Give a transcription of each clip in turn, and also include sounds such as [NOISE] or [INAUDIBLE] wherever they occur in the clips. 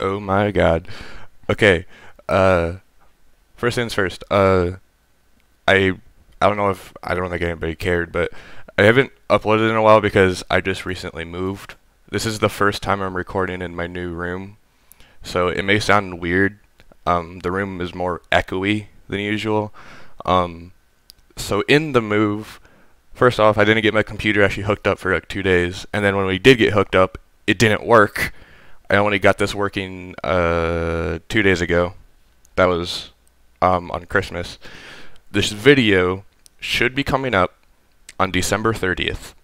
Oh my god. Okay. Uh first things first. Uh I I don't know if I don't think anybody cared, but I haven't uploaded in a while because I just recently moved. This is the first time I'm recording in my new room. So it may sound weird. Um the room is more echoey than usual. Um so in the move First off, I didn't get my computer actually hooked up for like two days, and then when we did get hooked up, it didn't work. I only got this working uh, two days ago. That was um, on Christmas. This video should be coming up on December 30th.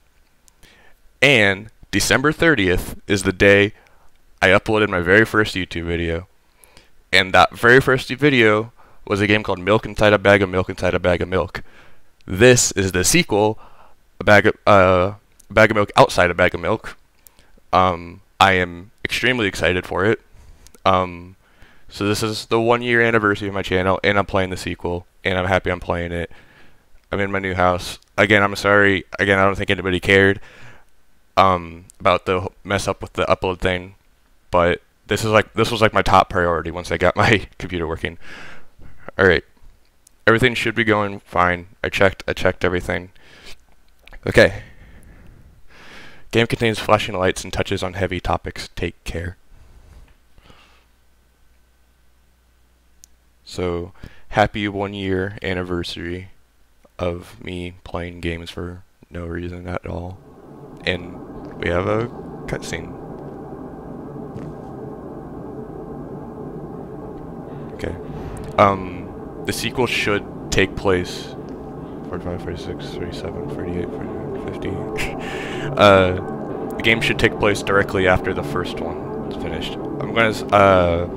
And December 30th is the day I uploaded my very first YouTube video. And that very first video was a game called Milk Inside a Bag of Milk Inside a Bag of Milk. This is the sequel, a bag of uh, a bag of milk outside a bag of milk. Um, I am extremely excited for it. Um, so this is the one year anniversary of my channel, and I'm playing the sequel, and I'm happy I'm playing it. I'm in my new house. Again, I'm sorry. Again, I don't think anybody cared um, about the mess up with the upload thing, but this is like this was like my top priority once I got [LAUGHS] my computer working. All right everything should be going fine. I checked, I checked everything. Okay. Game contains flashing lights and touches on heavy topics. Take care. So, happy one year anniversary of me playing games for no reason at all. And we have a cutscene. Okay. Um, the sequel should take place 45, 46, 37, 48, 49, 50. uh, the game should take place directly after the first one is finished. I'm to uh,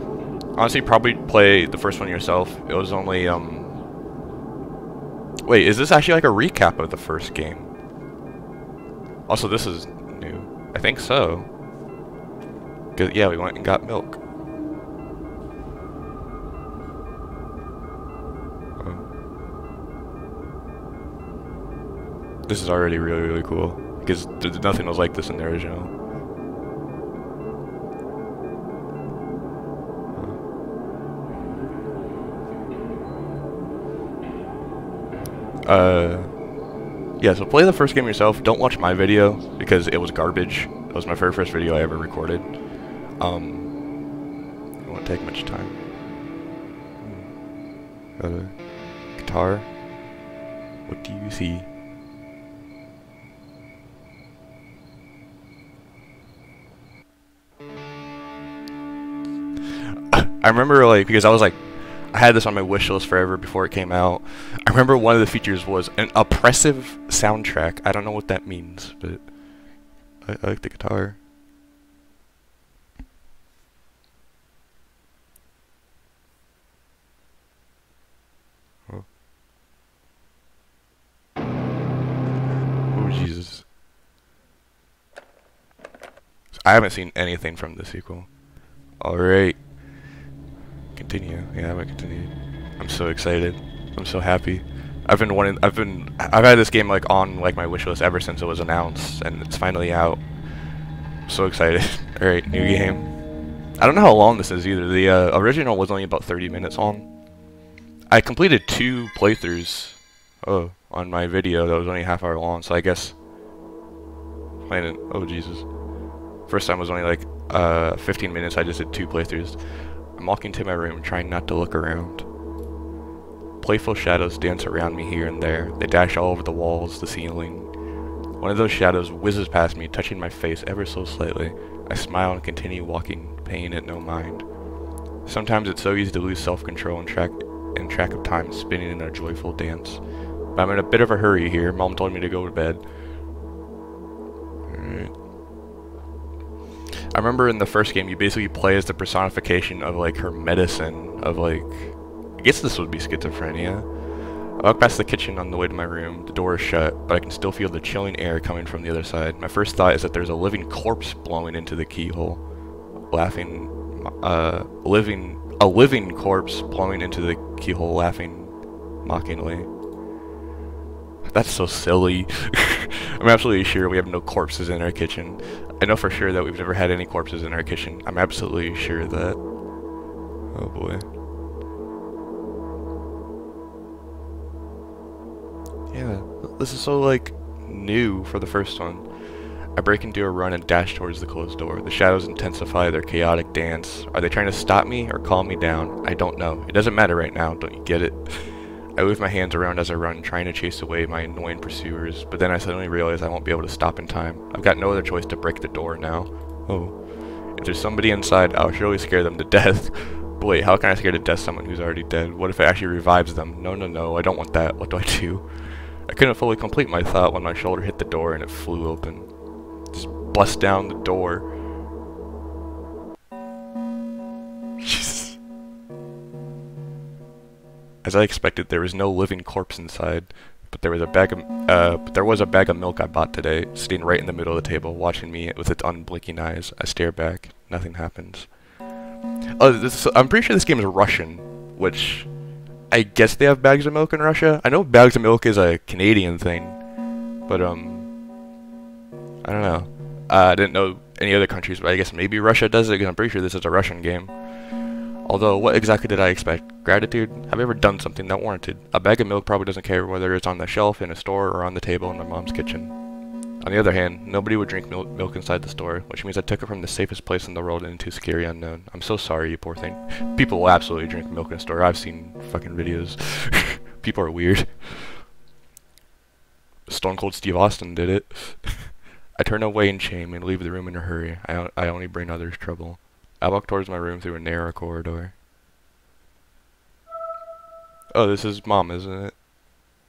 honestly probably play the first one yourself. It was only um Wait, is this actually like a recap of the first game? Also, this is new. I think so. Yeah, we went and got milk. This is already really, really cool. Because nothing was like this in the original. Uh, yeah, so play the first game yourself. Don't watch my video, because it was garbage. It was my very first video I ever recorded. Um, it won't take much time. Got a guitar. What do you see? I remember like because I was like I had this on my wish list forever before it came out. I remember one of the features was an oppressive soundtrack. I don't know what that means, but I, I like the guitar. Oh. Jesus. I haven't seen anything from the sequel. Alright. Continue. Yeah, I'm gonna continue. I'm so excited. I'm so happy. I've been wanting. I've been. I've had this game like on like my wish list ever since it was announced, and it's finally out. I'm so excited. [LAUGHS] All right, new game. I don't know how long this is either. The uh, original was only about 30 minutes long. I completed two playthroughs. Oh, on my video that was only half hour long. So I guess playing it. Oh Jesus. First time was only like uh, 15 minutes. I just did two playthroughs. I'm walking to my room, trying not to look around. Playful shadows dance around me here and there. They dash all over the walls, the ceiling. One of those shadows whizzes past me, touching my face ever so slightly. I smile and continue walking, paying it no mind. Sometimes it's so easy to lose self-control and track and track of time spinning in a joyful dance. But I'm in a bit of a hurry here. Mom told me to go to bed. I remember in the first game, you basically play as the personification of like her medicine of like, I guess this would be schizophrenia. I walk past the kitchen on the way to my room. The door is shut, but I can still feel the chilling air coming from the other side. My first thought is that there's a living corpse blowing into the keyhole. Laughing, uh, living, a living corpse blowing into the keyhole, laughing mockingly. That's so silly. [LAUGHS] I'm absolutely sure we have no corpses in our kitchen. I know for sure that we've never had any corpses in our kitchen. I'm absolutely sure that. Oh boy. Yeah, this is so like new for the first one. I break into a run and dash towards the closed door. The shadows intensify their chaotic dance. Are they trying to stop me or calm me down? I don't know. It doesn't matter right now, don't you get it? [LAUGHS] I wave my hands around as I run, trying to chase away my annoying pursuers, but then I suddenly realize I won't be able to stop in time. I've got no other choice to break the door now. Oh. If there's somebody inside, I'll surely scare them to [LAUGHS] death. Boy, how can I scare to death someone who's already dead? What if it actually revives them? No, no, no, I don't want that. What do I do? I couldn't fully complete my thought when my shoulder hit the door and it flew open. Just bust down the door. As I expected, there was no living corpse inside, but there was a bag of uh, but there was a bag of milk I bought today, sitting right in the middle of the table, watching me with its unblinking eyes. I stare back. Nothing happens. Oh, this, I'm pretty sure this game is Russian, which I guess they have bags of milk in Russia. I know bags of milk is a Canadian thing, but um, I don't know. Uh, I didn't know any other countries, but I guess maybe Russia does it because I'm pretty sure this is a Russian game. Although, what exactly did I expect? Gratitude? Have I ever done something that warranted? A bag of milk probably doesn't care whether it's on the shelf in a store or on the table in my mom's kitchen. On the other hand, nobody would drink mil milk inside the store, which means I took it from the safest place in the world into scary unknown. I'm so sorry, you poor thing. People will absolutely drink milk in a store. I've seen fucking videos. [LAUGHS] People are weird. Stone Cold Steve Austin did it. [LAUGHS] I turn away in shame and leave the room in a hurry. I, I only bring others trouble. I walk towards my room through a narrow corridor. Oh, this is Mom, isn't it?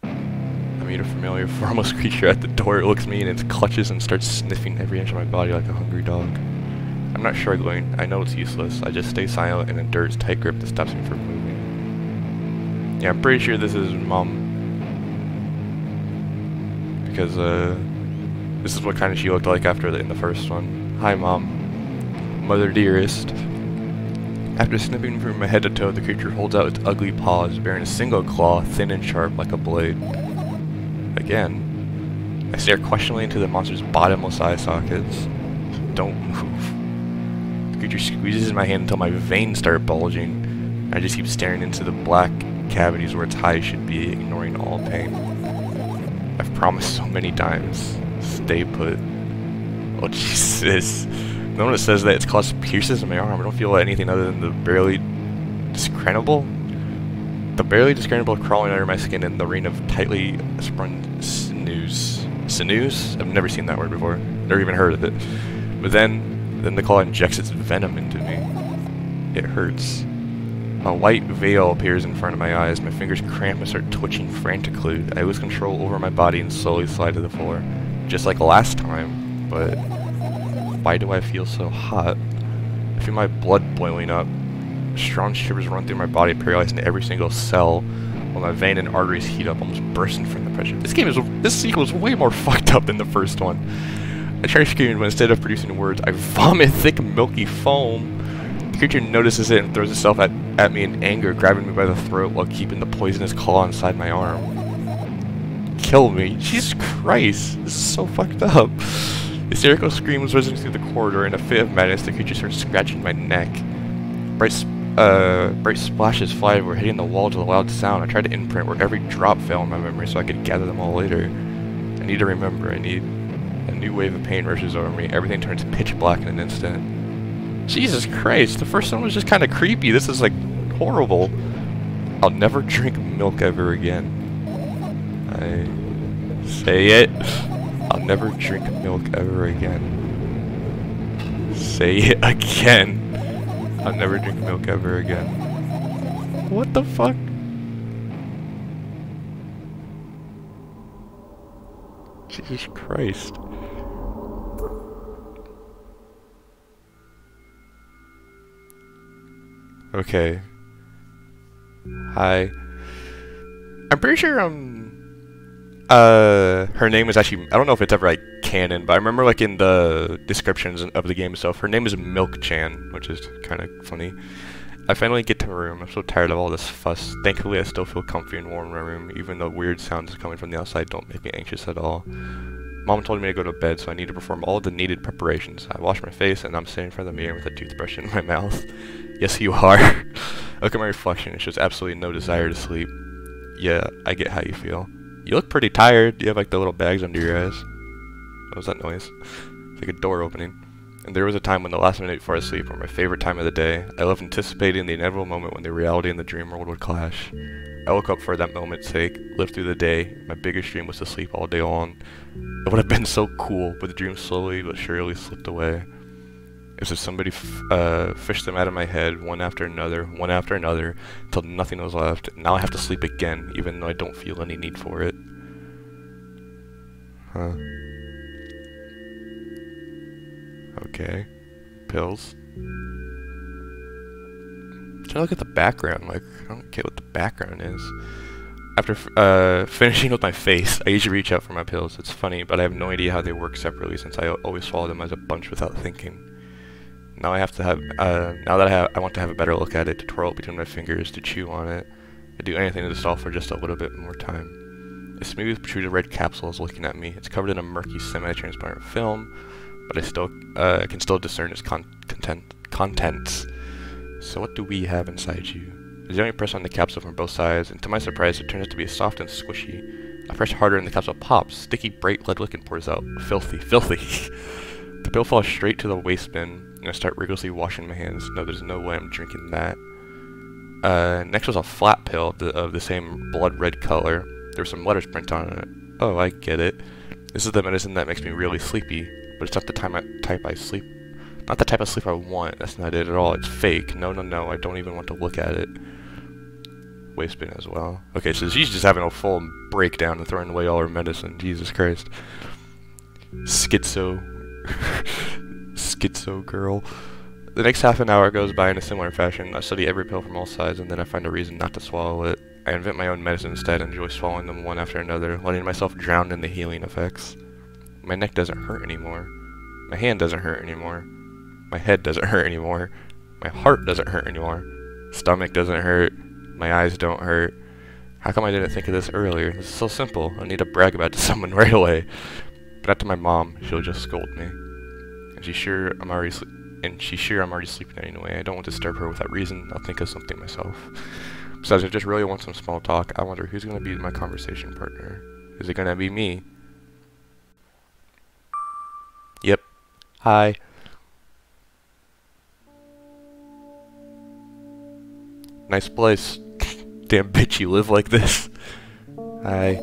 I meet a familiar, formless [LAUGHS] creature at the door. It looks me in its clutches and starts sniffing every inch of my body like a hungry dog. I'm not struggling. I know it's useless. I just stay silent and endure its tight grip that stops me from moving. Yeah, I'm pretty sure this is Mom. Because, uh, this is what kind of she looked like after the, in the first one. Hi, Mom. Mother dearest. After snipping from my head to toe, the creature holds out its ugly paws, bearing a single claw, thin and sharp like a blade. Again, I stare questioningly into the monster's bottomless eye sockets. Don't move. The creature squeezes in my hand until my veins start bulging. I just keep staring into the black cavities where its eyes should be, ignoring all pain. I've promised so many times. Stay put. Oh, [LAUGHS] Jesus. No one says that its claws pierces in my arm. I don't feel anything other than the barely discernible the barely discernible crawling under my skin and the ring of tightly sprung sinews. Sinews? I've never seen that word before. Never even heard of it. But then, then the claw injects its venom into me. It hurts. A white veil appears in front of my eyes. My fingers cramp and start twitching frantically. I lose control over my body and slowly slide to the floor. Just like last time, but why do I feel so hot? I feel my blood boiling up. Strong shivers run through my body, paralyzing every single cell, while my vein and arteries heat up, almost bursting from the pressure. This game is this sequel is way more [LAUGHS] fucked up than the first one. I try to scream, but instead of producing words, I vomit [LAUGHS] thick, milky foam. The creature notices it and throws itself at, at me in anger, grabbing me by the throat while keeping the poisonous claw inside my arm. Kill me. Jesus Christ. This is so fucked up. Hysterical screams whizzing through the corridor. In a fit of madness, the creature starts scratching my neck. Bright uh, bright splashes fly everywhere, hitting the wall to the loud sound. I tried to imprint where every drop fell in my memory so I could gather them all later. I need to remember. I need... A new wave of pain rushes over me. Everything turns pitch black in an instant. Jesus Christ, the first one was just kind of creepy. This is, like, horrible. I'll never drink milk ever again. I... Say it. I'll never drink milk ever again. Say it again. I'll never drink milk ever again. What the fuck? Jesus Christ. Okay. Hi. I'm pretty sure, um, uh, her name is actually, I don't know if it's ever, like, canon, but I remember, like, in the descriptions of the game itself, her name is Milk-chan, which is kind of funny. I finally get to my room. I'm so tired of all this fuss. Thankfully, I still feel comfy and warm in my room, even though weird sounds coming from the outside don't make me anxious at all. Mom told me to go to bed, so I need to perform all the needed preparations. I wash my face, and I'm sitting in front of the mirror with a toothbrush in my [LAUGHS] mouth. yes, you are. [LAUGHS] look at my reflection. It shows absolutely no desire to sleep. Yeah, I get how you feel. You look pretty tired. You have like the little bags under your eyes. What was that noise? It's like a door opening. And there was a time when the last minute before I sleep were my favorite time of the day. I love anticipating the inevitable moment when the reality and the dream world would clash. I woke up for that moment's sake, lived through the day. My biggest dream was to sleep all day long. It would have been so cool, but the dream slowly but surely slipped away. As if somebody uh, fished them out of my head, one after another, one after another, until nothing was left. Now I have to sleep again, even though I don't feel any need for it. Huh. Okay. Pills. Try to look at the background. Like, I don't get what the background is. After uh, [LAUGHS] finishing with my face, I usually reach out for my pills. It's funny, but I have no idea how they work separately since I always swallow them as a bunch without thinking. Now I have to have, uh, now that I have, I want to have a better look at it, to twirl it between my fingers, to chew on it. I do anything to the stall for just a little bit more time. A smooth, protruded red capsule is looking at me. It's covered in a murky, semi-transparent film, but I still uh, can still discern its con content contents. So what do we have inside you? I gently press on the capsule from both sides, and to my surprise, it turns out to be soft and squishy. I press harder and the capsule pops. Sticky, bright lead liquid pours out. Filthy, filthy. [LAUGHS] the pill falls straight to the waste bin, I start rigorously washing my hands. No, there's no way I'm drinking that. Uh, next was a flat pill of the, of the same blood red color. There were some letters printed on it. Oh, I get it. This is the medicine that makes me really sleepy but it's not the time I, type I sleep. Not the type of sleep I want. That's not it at all. It's fake. No, no, no. I don't even want to look at it. Waste bin as well. Okay, so she's just having a full breakdown and throwing away all her medicine. Jesus Christ. Schizo. [LAUGHS] Schizo girl. The next half an hour goes by in a similar fashion. I study every pill from all sides, and then I find a reason not to swallow it. I invent my own medicine instead and enjoy swallowing them one after another, letting myself drown in the healing effects. My neck doesn't hurt anymore. My hand doesn't hurt anymore. My head doesn't hurt anymore. My heart doesn't hurt anymore. Stomach doesn't hurt. My eyes don't hurt. How come I didn't think of this earlier? This is so simple. I need to brag about it to [LAUGHS] someone right away. But after my mom, she'll just scold me. And she's sure I'm already and she's sure I'm already sleeping anyway. I don't want to disturb her without reason. I'll think of something myself. Besides, I just really want some small talk. I wonder who's going to be my conversation partner. Is it going to be me? Yep. Hi. Nice place. Damn bitch, you live like this. Hi.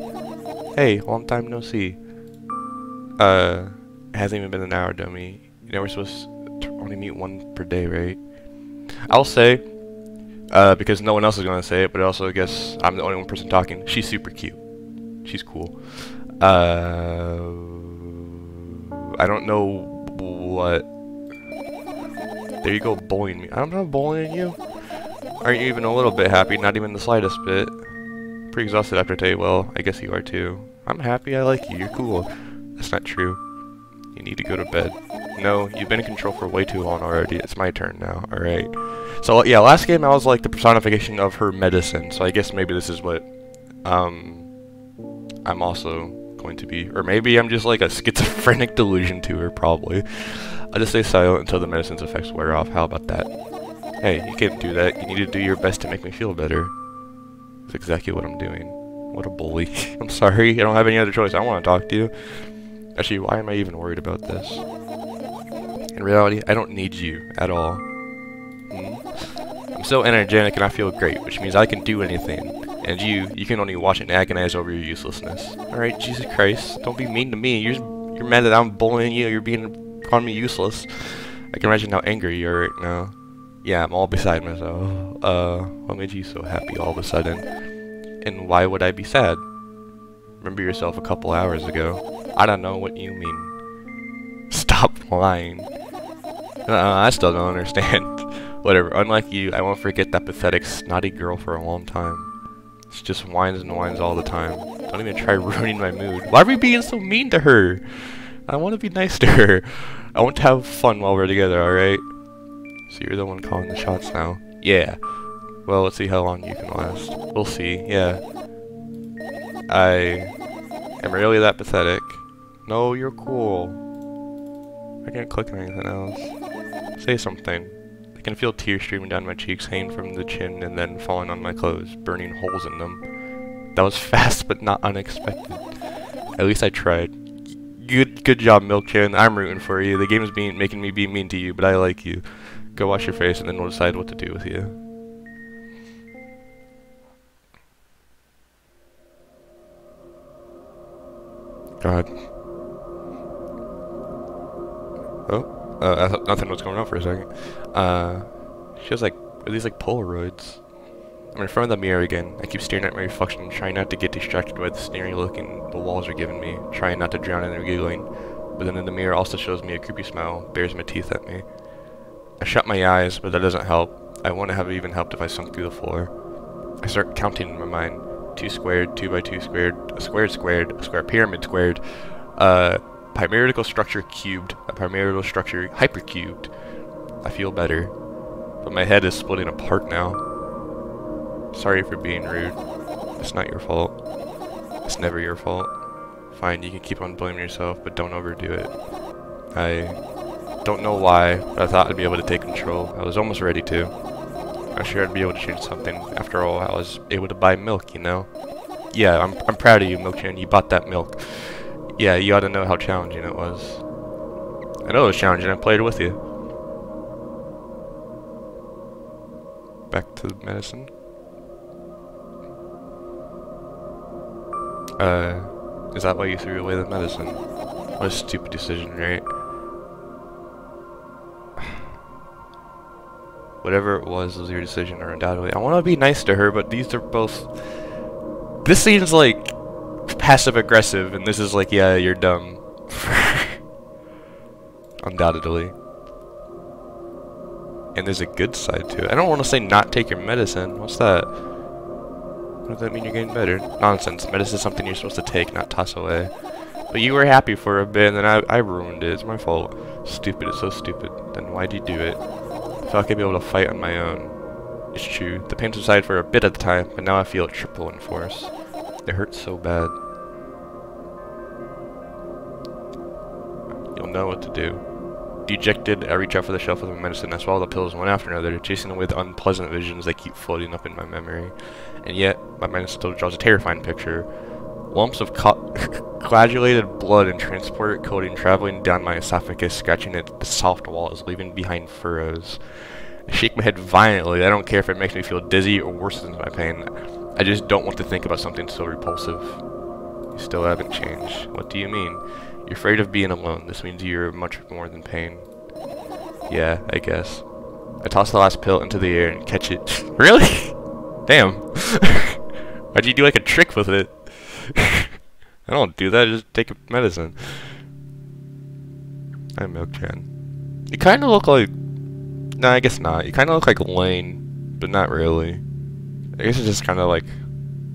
Hey, long time no see. Uh, it hasn't even been an hour, dummy. You know we're supposed to only meet one per day, right? I'll say, uh, because no one else is gonna say it, but also I guess I'm the only one person talking. She's super cute. She's cool. Uh I don't know what... There you go, bullying me. I'm not bullying you. Aren't you even a little bit happy? Not even the slightest bit. Pretty exhausted after today. Well, I guess you are too. I'm happy. I like you. You're cool. That's not true. You need to go to bed. No, you've been in control for way too long already. It's my turn now. Alright. So, yeah, last game I was like the personification of her medicine. So I guess maybe this is what um, I'm also going to be. Or maybe I'm just like a [LAUGHS] schizophrenic delusion to her, probably. I'll just stay silent until the medicine's effects wear off. How about that? Hey, you can't do that. You need to do your best to make me feel better. That's exactly what I'm doing. What a bully. [LAUGHS] I'm sorry, I don't have any other choice. I want to talk to you. Actually, why am I even worried about this? In reality, I don't need you at all. I'm so energetic and I feel great, which means I can do anything. And you, you can only watch and agonize over your uselessness. Alright, Jesus Christ, don't be mean to me. You're, you're mad that I'm bullying you, you're being calling me useless. I can imagine how angry you are right now. Yeah, I'm all beside myself. Uh, what made you so happy all of a sudden? And why would I be sad? Remember yourself a couple hours ago. I don't know what you mean. Stop lying. [LAUGHS] Uh, I still don't understand. [LAUGHS] Whatever, unlike you, I won't forget that pathetic, snotty girl for a long time. She just whines and whines all the time. Don't even try [LAUGHS] ruining my mood. Why are we being so mean to her? I want to be nice to her. I want to have fun while we're together, alright? So you're the one calling the shots now. Yeah. Well, let's see how long you can last. We'll see, yeah. I am really that pathetic. No, you're cool. I can't click on anything else. Say something. I can feel tears streaming down my cheeks, hanging from the chin, and then falling on my clothes, burning holes in them. That was [LAUGHS] fast, but not unexpected. At least I tried. Good, good job, Milk Chan. I'm rooting for you. The game is being making me be mean to you, but I like you. Go wash your face, and then we'll decide what to do with you. God. Uh, I thought nothing was going on for a second. Uh, she has like, are these like Polaroids? I'm in front of the mirror again. I keep staring at my reflection, trying not to get distracted by the sneering look and the walls are giving me, trying not to drown in their giggling. But then the mirror also shows me a creepy smile, bares my teeth at me. I shut my eyes, but that doesn't help. I wouldn't have even helped if I sunk through the floor. I start counting in my mind. 2 squared, 2 by 2 squared, a squared squared, a square pyramid squared, a pyramidal structure cubed, a pyramidal structure hypercubed. I feel better. But my head is splitting apart now. Sorry for being rude. It's not your fault. It's never your fault. Fine, you can keep on blaming yourself, but don't overdo it. I don't know why, but I thought I'd be able to take control. I was almost ready to. I'm sure I'd be able to change something. After all, I was able to buy milk, you know? Yeah, I'm, I'm proud of you, Milkchan. You bought that milk. Yeah, you ought to know how challenging it was. I know it was challenging. I played with you. Back to medicine. Uh, is that why you threw away the medicine? What a stupid decision, right? [SIGHS] Whatever it was was your decision, or undoubtedly. I want to be nice to her, but these are both... This seems like passive-aggressive, and this is like, yeah, you're dumb. [LAUGHS] undoubtedly. And there's a good side to it. I don't want to say not take your medicine. What's that? What does that mean you're getting better? Nonsense. Medicine is something you're supposed to take, not toss away. But you were happy for a bit, and then I, I ruined it. It's my fault. Stupid. It's so stupid. Then why'd you do it? I like I'd be able to fight on my own. It's true. The pain subsided for a bit at the time, but now I feel it triple in force. It hurts so bad. Know what to do. Dejected, I reach out for the shelf with my medicine. I swallow the pills one after another, chasing away the unpleasant visions that keep floating up in my memory. And yet, my mind still draws a terrifying picture. Lumps of [LAUGHS] coagulated blood and transported coating traveling down my esophagus, scratching at the soft walls, leaving behind furrows. I shake my head violently. I don't care if it makes me feel dizzy or worsens my pain. I just don't want to think about something so repulsive. You still haven't changed. What do you mean? You're afraid of being alone. This means you're much more than pain. Yeah, I guess. I toss the last pill into the air and catch it. [LAUGHS] really? Damn. [LAUGHS] Why'd you do like a trick with it? [LAUGHS] I don't do that, I just take a medicine. I'm Milkchan. You kinda look like... No, I guess not. You kinda look like Lain, but not really. I guess it's just kinda like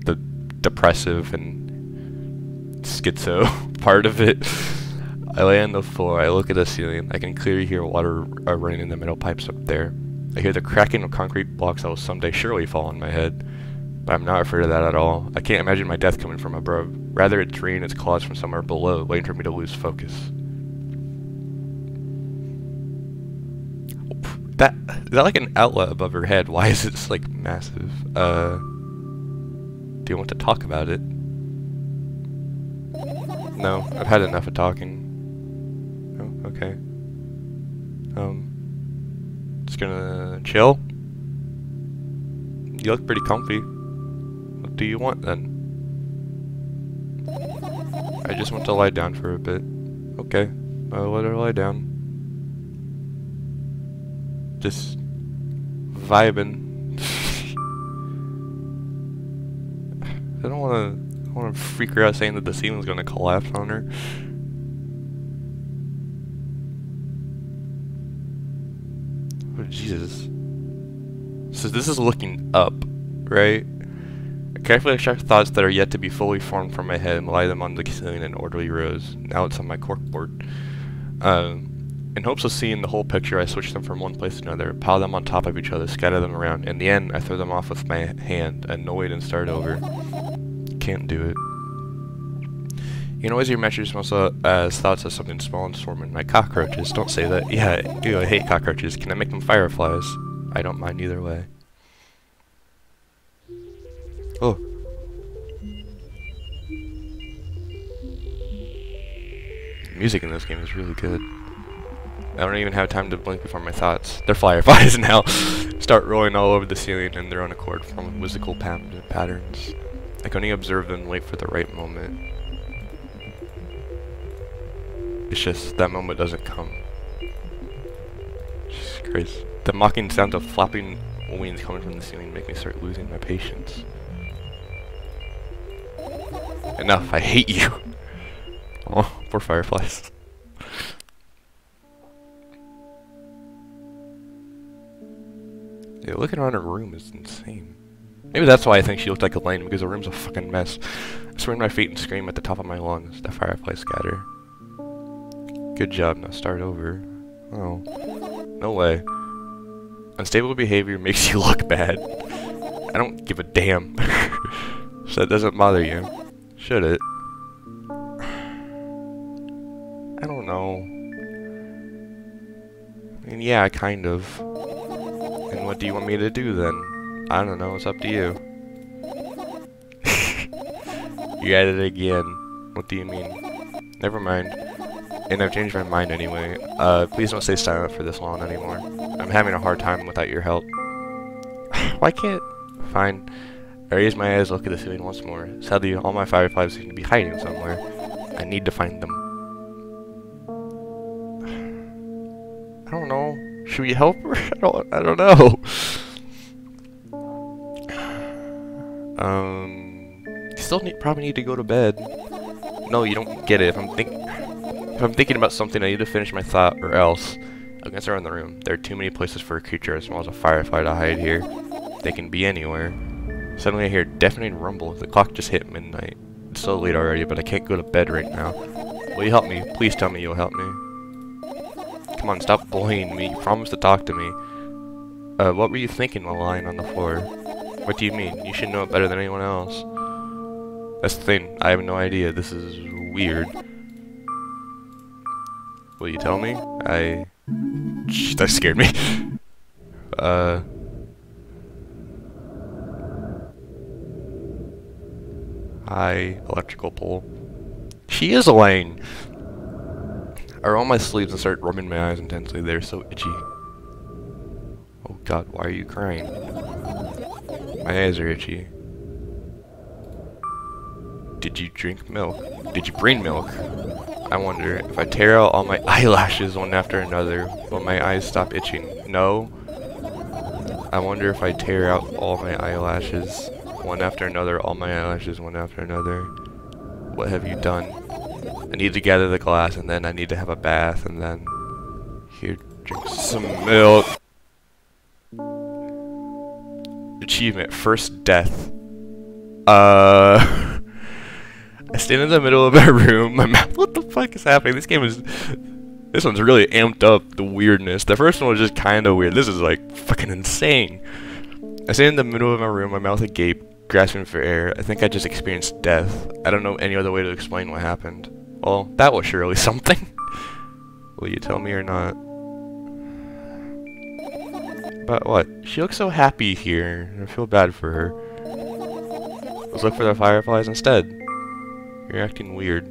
the depressive and schizo [LAUGHS] part of it. I lay on the floor, I look at the ceiling, I can clearly hear water uh, running in the metal pipes up there. I hear the cracking of concrete blocks that will someday surely fall on my head. But I'm not afraid of that at all. I can't imagine my death coming from above. Rather, it's draining its claws from somewhere below, waiting for me to lose focus. That is that like an outlet above her head? Why is it like massive? Uh, do you want to talk about it? No, I've had enough of talking. Oh, okay. Um, just gonna chill. You look pretty comfy. What do you want then? I just want to lie down for a bit. Okay, I'll let her lie down. Just vibing. [LAUGHS] I don't want to I want to freak her out saying that the ceiling's going to collapse on her. Oh, Jesus. So this is looking up, right? I carefully extract thoughts that are yet to be fully formed from my head and lie them on the ceiling in orderly rows. Now it's on my corkboard. Um, in hopes of seeing the whole picture, I switch them from one place to another, pile them on top of each other, scatter them around. In the end, I throw them off with my hand, annoyed, and start over can't do it. You know, as your measure smells as thoughts of something small and swarming like cockroaches. Don't say that. Yeah, ew, I hate cockroaches. Can I make them fireflies? I don't mind either way. Oh. The music in this game is really good. I don't even have time to blink before my thoughts. They're fireflies [LAUGHS] now. Start rolling all over the ceiling in their own accord from whimsical patterns. I can only observe them wait for the right moment. It's just that moment doesn't come. Jesus Christ. The mocking sound of flapping wings coming from the ceiling make me start losing my patience. Enough, I hate you. [LAUGHS] Oh, poor fireflies. [LAUGHS] Yeah, looking around a room is insane. Maybe that's why I think she looked like Elaine, because the room's a fucking mess. I swing my feet and scream at the top of my lungs. The fireflies scatter. Good job, now start over. Oh. No way. Unstable behavior makes [LAUGHS] you look bad. I don't give a damn. [LAUGHS] so that doesn't bother you. Should it? I don't know. I mean, yeah, kind of. And what do you want me to do then? I don't know, it's up to you. you got it again. What do you mean? Never mind. And I've changed my mind anyway. Uh, please don't stay silent for this long anymore. I'm having a hard time without your help. [LAUGHS] Why can't... Fine. I raise my eyes, look at the ceiling once more. Sadly, all my fireflies seem to be hiding somewhere. I need to find them. [SIGHS] I don't know. Should we help her? [LAUGHS] I don't, I don't know. Um, you still need, probably need to go to bed. No, you don't get it. If I'm think, if I'm thinking about something, I need to finish my thought, or else I can start in the room. There are too many places for a creature as small as a firefly to hide here. They can be anywhere. Suddenly I hear a deafening rumble. The clock just hit midnight. It's so late already, but I can't go to bed right now. Will you help me? Please tell me you'll help me. Come on, stop bullying me. You promised to talk to me. Uh, what were you thinking while lying on the floor? What do you mean? You should know it better than anyone else. That's the thing. I have no idea. This is weird. Will you tell me? I... that scared me. [LAUGHS] uh... High electrical pole. She is Elaine! I roll my sleeves and start rubbing my eyes intensely. They're so itchy. Oh god, why are you crying? My eyes are itchy. Did you drink milk? Did you bring milk? I wonder, if I tear out all my [LAUGHS] eyelashes one after another, will my eyes stop itching? No. I wonder if I tear out all my eyelashes one after another, all my eyelashes one after another. What have you done? I need to gather the glass, and then I need to have a bath, and then... Here, drink some milk. Achievement, first death. Uh... [LAUGHS] I stand in the middle of my room, my mouth, [LAUGHS] what the fuck is happening? This game is... This one's really amped up the weirdness. The first one was just kinda weird. This is like fucking insane. I stand in the middle of my room, my mouth agape, grasping for air. I think I just experienced death. I don't know any other way to explain what happened. Well, that was surely [LAUGHS] something. Will you tell me or not? But what? She looks so happy here. I feel bad for her. Let's look for the fireflies instead. You're acting weird.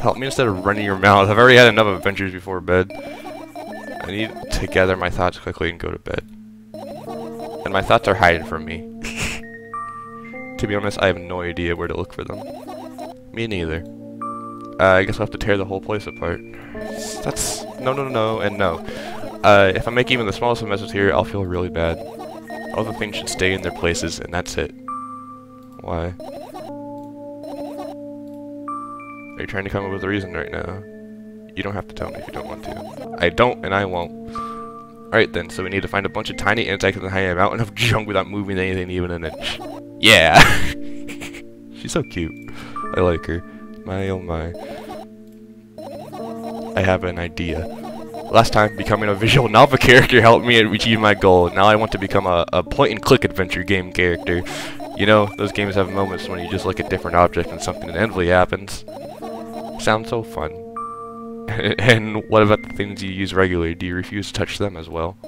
Help me instead of running your mouth. I've already had enough adventures before bed. I need to gather my thoughts quickly and go to bed. And my thoughts are hiding from me. [LAUGHS] to be honest, I have no idea where to look for them. Me neither. Uh, I guess I'll have to tear the whole place apart. That's... No, no, no, no, and no. Uh, if I make even the smallest of messes here, I'll feel really bad. All the things should stay in their places, and that's it. Why? Are you trying to come up with a reason right now? You don't have to tell me if you don't want to. I don't, and I won't. Alright then, so we need to find a bunch of tiny insects in the high mountain of junk without moving anything even an inch. Yeah! [LAUGHS] She's so cute. I like her. My oh my. I have an idea. Last time, becoming a visual novel [LAUGHS] character helped me achieve my goal. Now I want to become a, a point-and-click adventure game character. You know, those games have moments when you just look at different objects and something inevitably happens. Sounds so fun. [LAUGHS] and what about the things you use regularly? Do you refuse to touch them as well?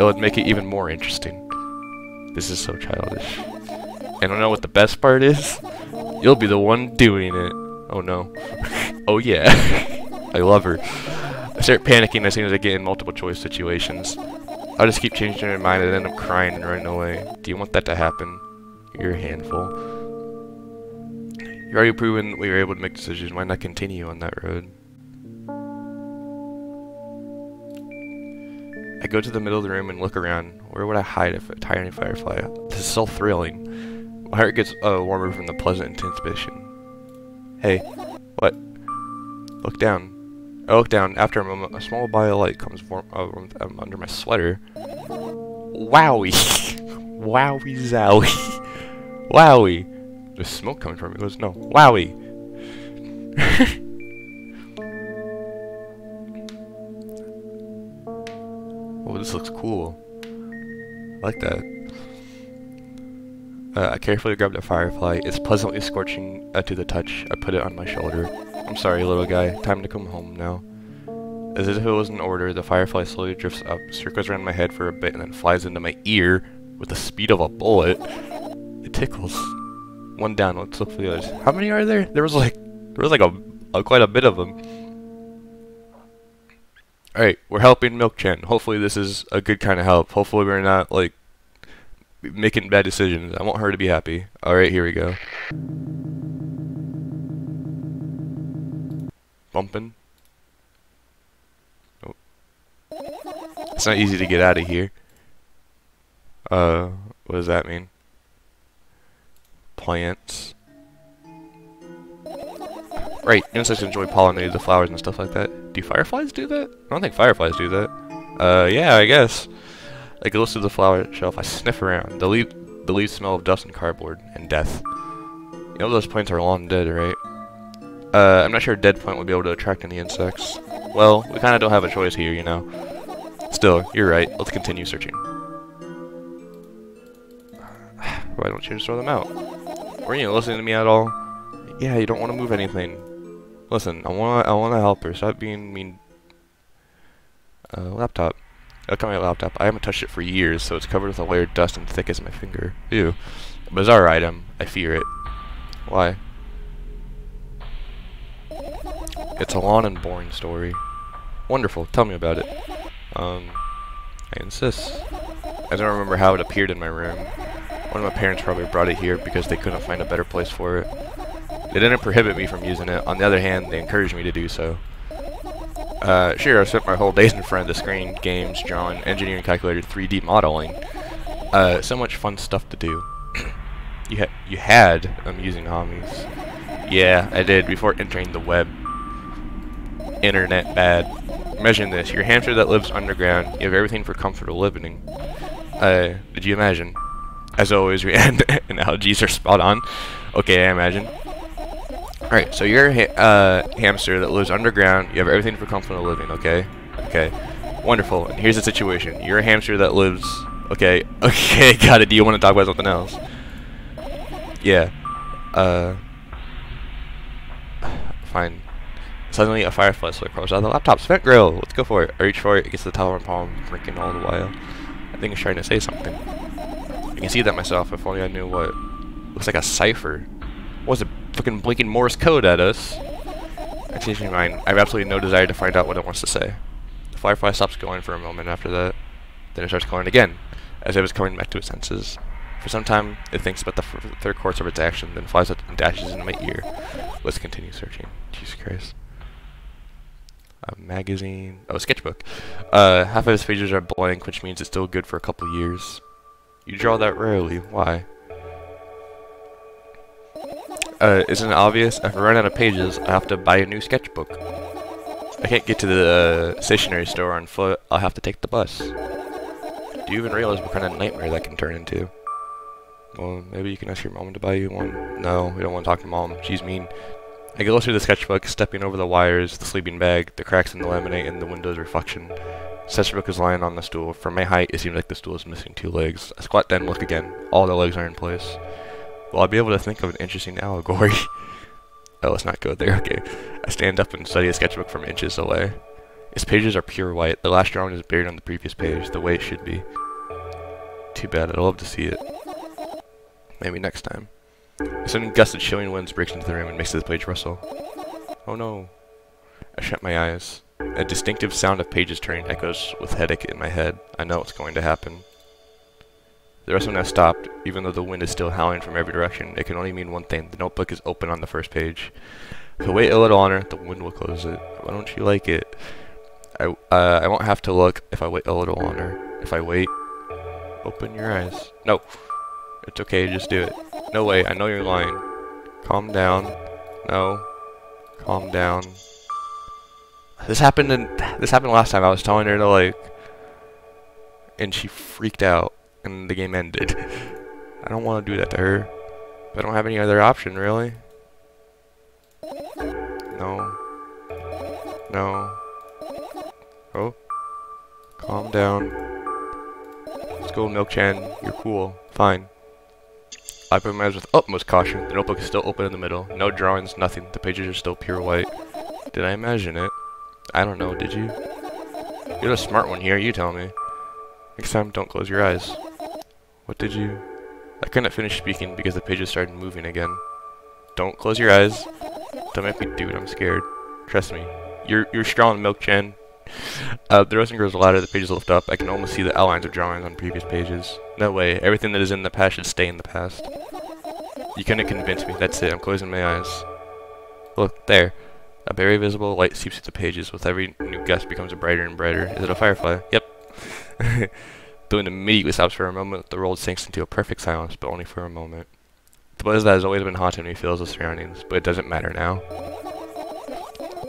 It would make it even more interesting. This is so childish. And I know what the best part is? You'll be the one doing it. Oh no. [LAUGHS] oh yeah. I love her. I start panicking as soon as I get in multiple choice situations. I'll just keep changing my mind and end up crying and running away. Do you want that to happen? You're a handful. You've already proven we were able to make decisions. Why not continue on that road? I go to the middle of the room and look around. Where would I hide if a tiny firefly? This is so thrilling. My heart gets uh, warmer from the pleasant anticipation. Hey, what? Look down. I look down. After a moment, a small ball of light comes warm, uh, um, under my sweater. Wowie! [LAUGHS] Wowie zowie! [LAUGHS] Wowie! There's smoke coming from it. Goes no. Wowie! [LAUGHS] oh, this looks cool. I like that. Uh, I carefully grab the firefly. It's pleasantly scorching uh, to the touch. I put it on my shoulder. I'm sorry, little guy. Time to come home now. As if it was an order, the firefly slowly drifts up, circles around my head for a bit, and then flies into my ear with the speed of a bullet. It tickles. One down. Let's look for the others. How many are there? There was like, there was like a, a quite a bit of them. Alright, we're helping Milk Chan. Hopefully this is a good kind of help. Hopefully we're not, like, making bad decisions. I want her to be happy. Alright, here we go. Bumping. Oh. It's not easy to get out of here. Uh, what does that mean? Plants. Right, insects enjoy pollinating the flowers and stuff like that. Do fireflies do that? I don't think fireflies do that. Uh, yeah, I guess. I go to the flower shelf, I sniff around. The, leaf, the leaves smell of dust and cardboard and death. You know those plants are long dead, right? Uh, I'm not sure dead plant would be able to attract any insects. Well, we kinda don't have a choice here, you know. Still, you're right. Let's continue searching. [SIGHS] Why don't you just throw them out? Were you listening to me at all? Yeah, you don't want to move anything. Listen, I wanna I wanna help her. Stop being mean. Uh, laptop. Look at my laptop. I haven't touched it for years, so it's covered with a layer of dust and thick as my finger. Ew. Bizarre item. I fear it. Why? It's a long and boring story. Wonderful. Tell me about it. Um, I insist. I don't remember how it appeared in my room. One of my parents probably brought it here because they couldn't find a better place for it. They didn't prohibit me from using it. On the other hand, they encouraged me to do so. Uh, sure, I spent my whole days in front of the screen, games, drawing, engineering calculator, 3D modeling. Uh, so much fun stuff to do. [CLEARS THROAT] you, ha you had amusing hobbies. Yeah, I did, before entering the web. Internet bad. Imagine this, you're a hamster that lives underground, you have everything for comfortable living. Uh, did you imagine? As always, we [LAUGHS] your analogies are spot on. Okay, I imagine. Alright, so you're a ha uh, hamster that lives underground. You have everything for comfortable living, okay? Okay. Wonderful. And here's the situation. You're a hamster that lives... Okay. [LAUGHS] Okay, got it. Do you want to talk about something else? Yeah. Uh... [SIGHS] Fine. Suddenly, a firefly slowly crawls out of the laptop. Vent grill! Let's go for it. I reach for it. It gets the towel and palm, drinking all the while. I think it's trying to say something. I can see that myself, if only I knew what. Looks like a cipher. What was it? fucking blinking Morse code at us. I changed my mind. I have absolutely no desire to find out what it wants to say. The firefly stops going for a moment after that. Then it starts going again, as if it's coming back to its senses. For some time, it thinks about the third course of its action, then flies up and dashes into my ear. Let's continue searching. Jesus Christ. A magazine. Oh, a sketchbook. Uh, half of its pages are blank, which means it's still good for a couple years. You draw that rarely. Why? uh, isn't it obvious? If I run out of pages, I have to buy a new sketchbook. I can't get to the uh, stationery store on foot. I'll have to take the bus. Do you even realize what kind of nightmare that can turn into? Well, maybe you can ask your mom to buy you one. No, we don't want to talk to mom. She's mean. I go through the sketchbook, stepping over the wires, the sleeping bag, the cracks in the laminate, and the window's reflection. Sketchbook is lying on the stool. From my height, it seems like the stool is missing two legs. I squat down and look again. All the legs are in place. Well, I'll be able to think of an interesting allegory. [LAUGHS] Oh, let's not go there. Okay. I stand up and study the sketchbook from inches away. Its pages are pure white. The last drawing is buried on the previous page, the way it should be. Too bad. I'd love to see it. Maybe next time. A sudden gust of chilling winds breaks into the room and makes the page rustle. Oh no. I shut my eyes. A distinctive sound of pages turning echoes with headache in my head. I know what's going to happen. The rustling has stopped, even though the wind is still howling from every direction. It can only mean one thing. The notebook is open on the first page. If I wait a little longer, the wind will close it. Why don't you like it? I, uh, I won't have to look if I wait a little longer. If I wait, open your eyes. No. It's okay, just do it. No way, I know you're lying. Calm down. No. Calm down. This happened in, this happened last time. I was telling her to like, and she freaked out and the game ended. [LAUGHS] I don't want to do that to her. I don't have any other option, really. No. No. Oh. Calm down. Let's go, Milk-chan. You're cool. Fine. I eyes with utmost caution. The notebook is still open in the middle. No drawings, nothing. The pages are still pure white. Did I imagine it? I don't know, did you? You're the smart one here, you tell me. Next time, don't close your eyes. What did you... I couldn't finish speaking because the pages started moving again. Don't close your eyes. Don't make me do it, I'm scared. Trust me. You're, you're strong, Milk-chan. Uh, the roasting grows louder, the pages lift up. I can almost see the outlines of drawings on previous pages. No way, everything that is in the past should stay in the past. You couldn't convince me, that's it, I'm closing my eyes. Look, there. A very visible light seeps through the pages. With every new gust becomes brighter and brighter. Is it a firefly? Yep. [LAUGHS] the wind immediately stops for a moment, the world sinks into a perfect silence, but only for a moment. The buzz that has always been haunting me fills the surroundings, but it doesn't matter now.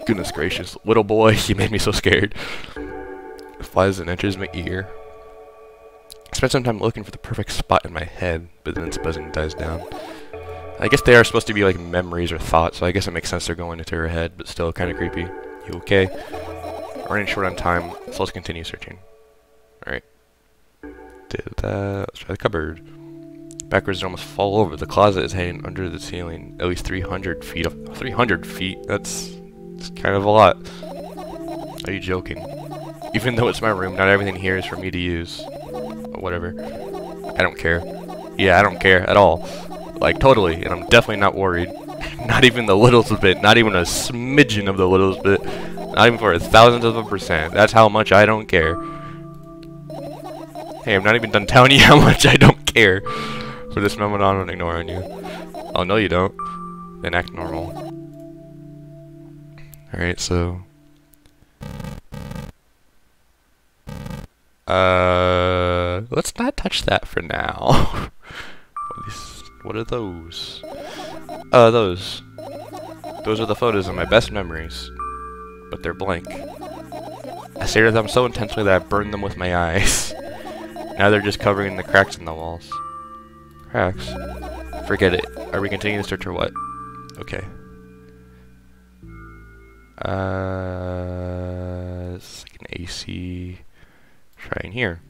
Goodness gracious, little boy, [LAUGHS] you made me so scared. Flies and enters my ear. I spent some time looking for the perfect spot in my head, but then its buzzing dies down. I guess they are supposed to be like memories or thoughts, so I guess it makes sense they're going into her head, but still kind of creepy. You okay? running short on time, so let's continue searching. Alright did that. Let's try the cupboard. Backwards almost fall over. The closet is hanging under the ceiling, at least 300 feet. Up, 300 feet? That's, that's kind of a lot. Are you joking? Even though it's my room, not everything here is for me to use. But whatever. I don't care. Yeah, I don't care at all. Like, totally. And I'm definitely not worried. [LAUGHS] not even the littlest bit. Not even a smidgen of the littlest bit. Not even for a thousandth of a percent. That's how much I don't care. Hey, I'm not even done telling [LAUGHS] you how much I don't care. For this moment on, I'm ignoring you. Oh, no you don't. Then act normal. Alright, so... Uh, let's not touch that for now. [LAUGHS] what are those? Uh, those. Those are the photos of my best memories. But they're blank. I stared at them so intensely that I burned them with my [LAUGHS] eyes. Now they're just covering the cracks in the walls. Cracks? Forget it. Are we continuing the search or what? Okay. Uh, it's like an AC. Trying here.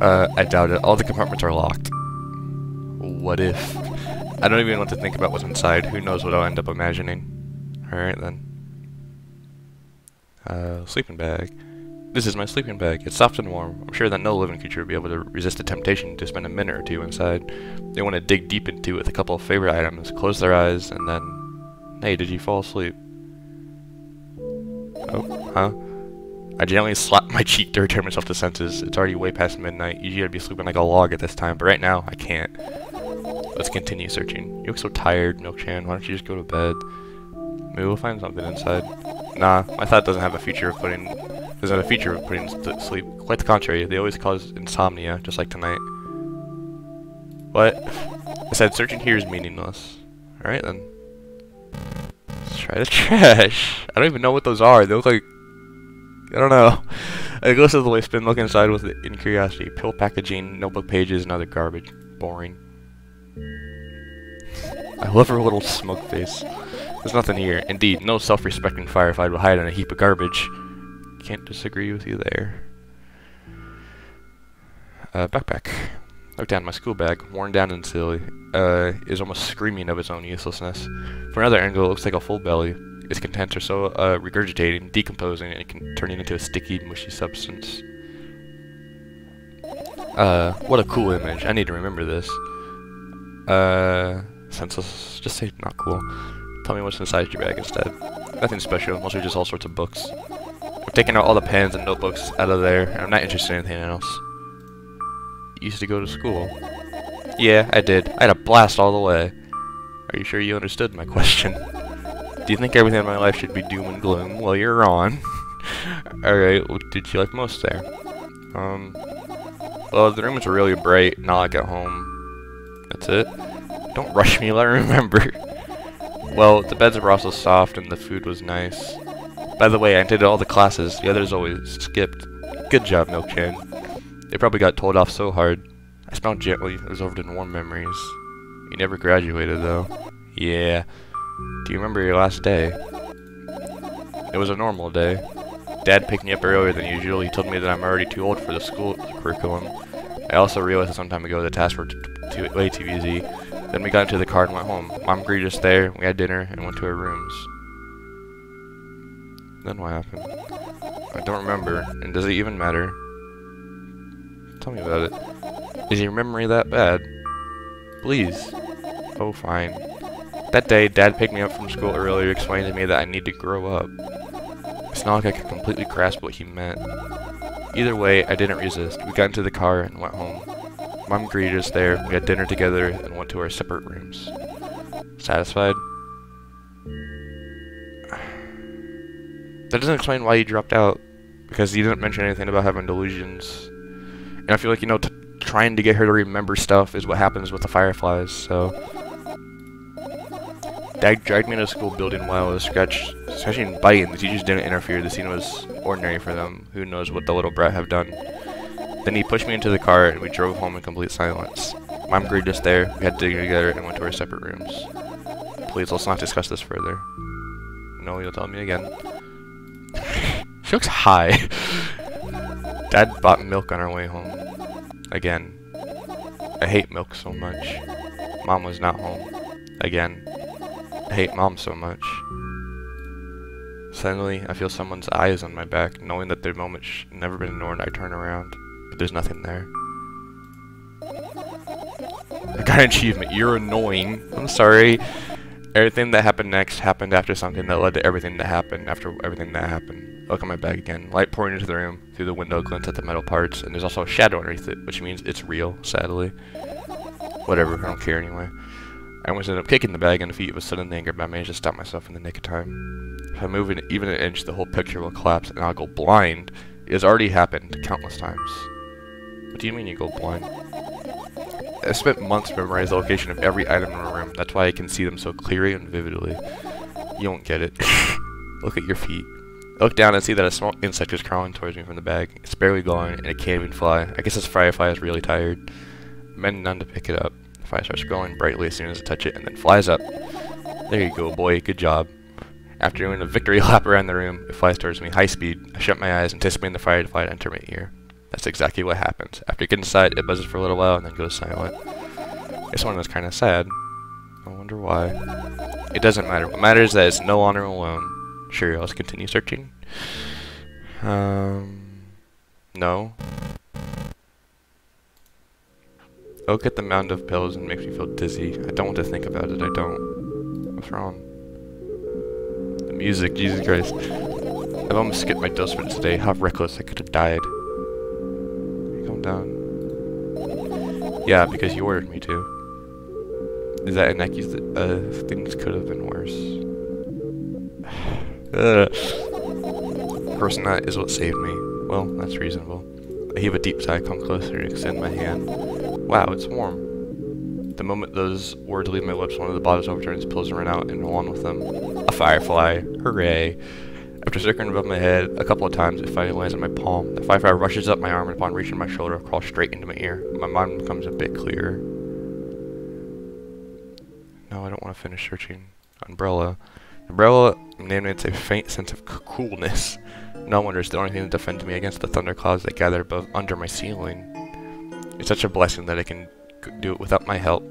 Uh, I doubt it. All the compartments are locked. What if? I don't even want to think about what's inside. Who knows what I'll end up imagining. Alright then. Uh, sleeping bag. This is my sleeping bag. It's soft and warm. I'm sure that no living creature would be able to resist the temptation to spend a minute or two inside. They want to dig deep into it with a couple of favorite items, close their eyes, and then... Hey, did you fall asleep? Oh, huh? I gently slap [LAUGHS] my cheek to return myself to senses. It's already way past midnight. Usually I'd be sleeping like a log at this time, but right now, I can't. Let's continue searching. You look so tired, Milk-chan. Why don't you just go to bed? Maybe we'll find something inside. Nah, my thought doesn't have a feature of putting not have a feature of putting to sleep. Quite the contrary, they always cause insomnia, just like tonight. What? [LAUGHS] I said searching here is meaningless. Alright then. Let's try the [LAUGHS] trash. I don't even know what those are. They look like... I don't know. [LAUGHS] I go to the waste bin, look inside with it in curiosity. Pill packaging, notebook pages, and other garbage. Boring. I love her little smoke face. There's nothing here. Indeed, no self-respecting firefighter will hide in a heap of garbage. Can't disagree with you there. Uh, backpack. Look down my school bag, worn down and silly, uh, is almost screaming of its own uselessness. From another angle, it looks like a full belly. Its contents are so uh, regurgitating, decomposing, and can turning into a sticky, mushy substance. Uh, what a cool image. I need to remember this. Uh, senseless. Just say not cool. Tell me what's inside your bag instead. Nothing special, mostly just all sorts of books. I've taken out all the pens and notebooks out of there, I'm not interested in anything else. Used to go to school. Yeah, I did. I had a blast all the way. Are you sure you understood my question? Do you think everything in my life should be doom and gloom? Well, you're wrong. [LAUGHS] Alright, what did you like most there? Um, well, the room was really bright, not like at home. That's it. Don't rush me, [LAUGHS] let me remember. well, the beds were also soft and the food was nice. By the way, I did all the classes. The others always skipped. Good job, Milk-chan. They probably got told off so hard. I smiled gently, It absorbed in warm memories. You never graduated, though. Yeah. Do you remember your last day? It was a normal day. Dad picked me up earlier than usual. He told me that I'm already too old for the school curriculum. I also realized some time ago the tasks were way too easy. Then we got into the car and went home. Mom greeted us there, we had dinner, and went to our rooms. Then what happened? I don't remember, and does it even matter? Tell me about it. Is your memory that bad? Please. Oh, fine. That day, Dad picked me up from school earlier, explaining to me that I need to grow up. It's not like I could completely grasp what he meant. Either way, I didn't resist. We got into the car and went home. Mom greeted us there, we had dinner together, and went to our separate rooms. Satisfied? [SIGHS] That doesn't explain why you dropped out, because you didn't mention anything about having delusions. And I feel like, you know, trying to get her to remember stuff is what happens with the Fireflies, so... Dad dragged me into school building while I was scratched, scratching and biting. The teachers didn't interfere. The scene was ordinary for them. Who knows what the little brat have done. Then he pushed me into the car and we drove home in complete silence. Mom greeted us there. We had dinner together and went to our separate rooms. Please, let's not discuss this further. No, you'll tell me again. [LAUGHS] she looks high. [LAUGHS] Dad bought milk on our way home. Again. I hate milk so much. Mom was not home. Again. I hate mom so much. Suddenly, I feel someone's eyes on my back, knowing that their moment sh never been ignored. I turn around, but there's nothing there. I got an achievement. You're annoying. I'm sorry. Everything that happened next happened after something that led to everything that happened after everything that happened. Look at my bag again. Light pouring into the room. Through the window glints at the metal parts, and there's also a shadow underneath it, which means it's real, sadly. Whatever, I don't care anyway. I almost ended up kicking the bag in the feet of a sudden anger, but I managed to stop myself in the nick of time. If I move even an inch, the whole picture will collapse and I'll go blind. It has already happened countless times. What do you mean you go blind? I spent months memorizing the location of every item in a room. That's why I can see them so clearly and vividly. You won't get it. [LAUGHS] Look at your feet. I look down and see that a small insect is crawling towards me from the bag. It's barely glowing, and it can't even fly. I guess this firefly is really tired. I'm down to pick it up. The fire starts glowing brightly as soon as I touch it and then flies up. There you go, boy. Good job. After doing a victory [LAUGHS] lap around the room, it flies towards me high speed. I shut my eyes, anticipating the firefly to enter my ear. That's exactly what happens. After gets inside, it buzzes for a little while and then goes silent. This one was kind of sad. I wonder why. It doesn't matter. What matters is that it's no longer alone. Sure, let's continue searching. Um, no. Look at the mound of pills and makes me feel dizzy. I don't want to think about it. I don't. What's wrong? The music, Jesus Christ. I've almost skipped my dose for today. How reckless. I could have died. Calm down. Yeah, because you ordered me to. Is that an accusation? Uh, things could have been worse. [SIGHS] [SIGHS] [SIGHS] of course not is what saved me. Well, that's reasonable. I heave a deep sigh, come closer, and extend my hand. Wow, it's warm. The moment those words leave my lips, one of the bottles overturns, pills run out, and along with them, a firefly. Hooray! After circling above my head a couple of times, it finally lands on my palm. The firefly rushes up my arm, and upon reaching my shoulder, crawls straight into my ear. My mind becomes a bit clearer. No, I don't want to finish searching. Umbrella. Umbrella emanates a faint sense of coolness. No wonder it's the only thing that defends me against the thunderclouds that gather above under my ceiling. It's such a blessing that I can do it without my help.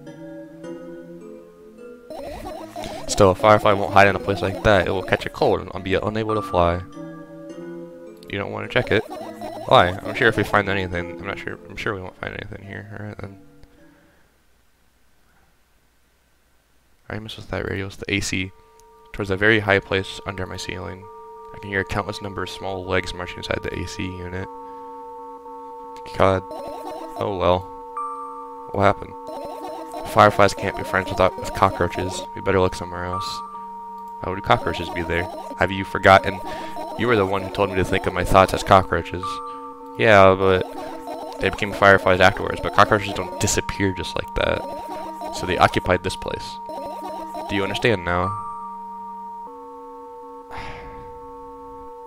Still, a firefly won't hide in a place like that. It will catch a cold and I'll be unable to fly. You don't want to check it? Why? I'm sure if we find anything, I'm not sure, I'm sure we won't find anything here. Alright then. I miss with that radio, it's the AC. Towards a very high place under my ceiling. I can hear a countless number of small legs marching inside the AC unit. God. Oh well. What happened? Fireflies can't be friends without with cockroaches. We better look somewhere else. How would cockroaches be there? Have you forgotten? You were the one who told me to think of my thoughts as cockroaches. Yeah, but they became fireflies afterwards, but cockroaches don't disappear just like that. So they occupied this place. Do you understand now?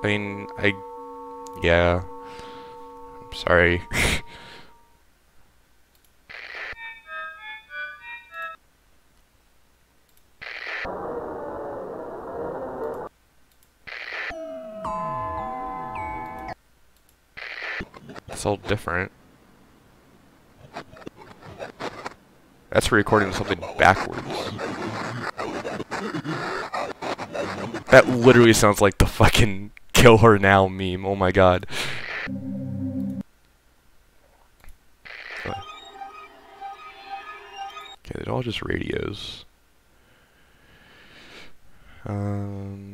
I mean, I... Yeah. I'm sorry. [LAUGHS] It's all different. That's recording something backwards. That literally sounds like the fucking kill her now meme. Oh my god. Okay, they're all just radios. Um,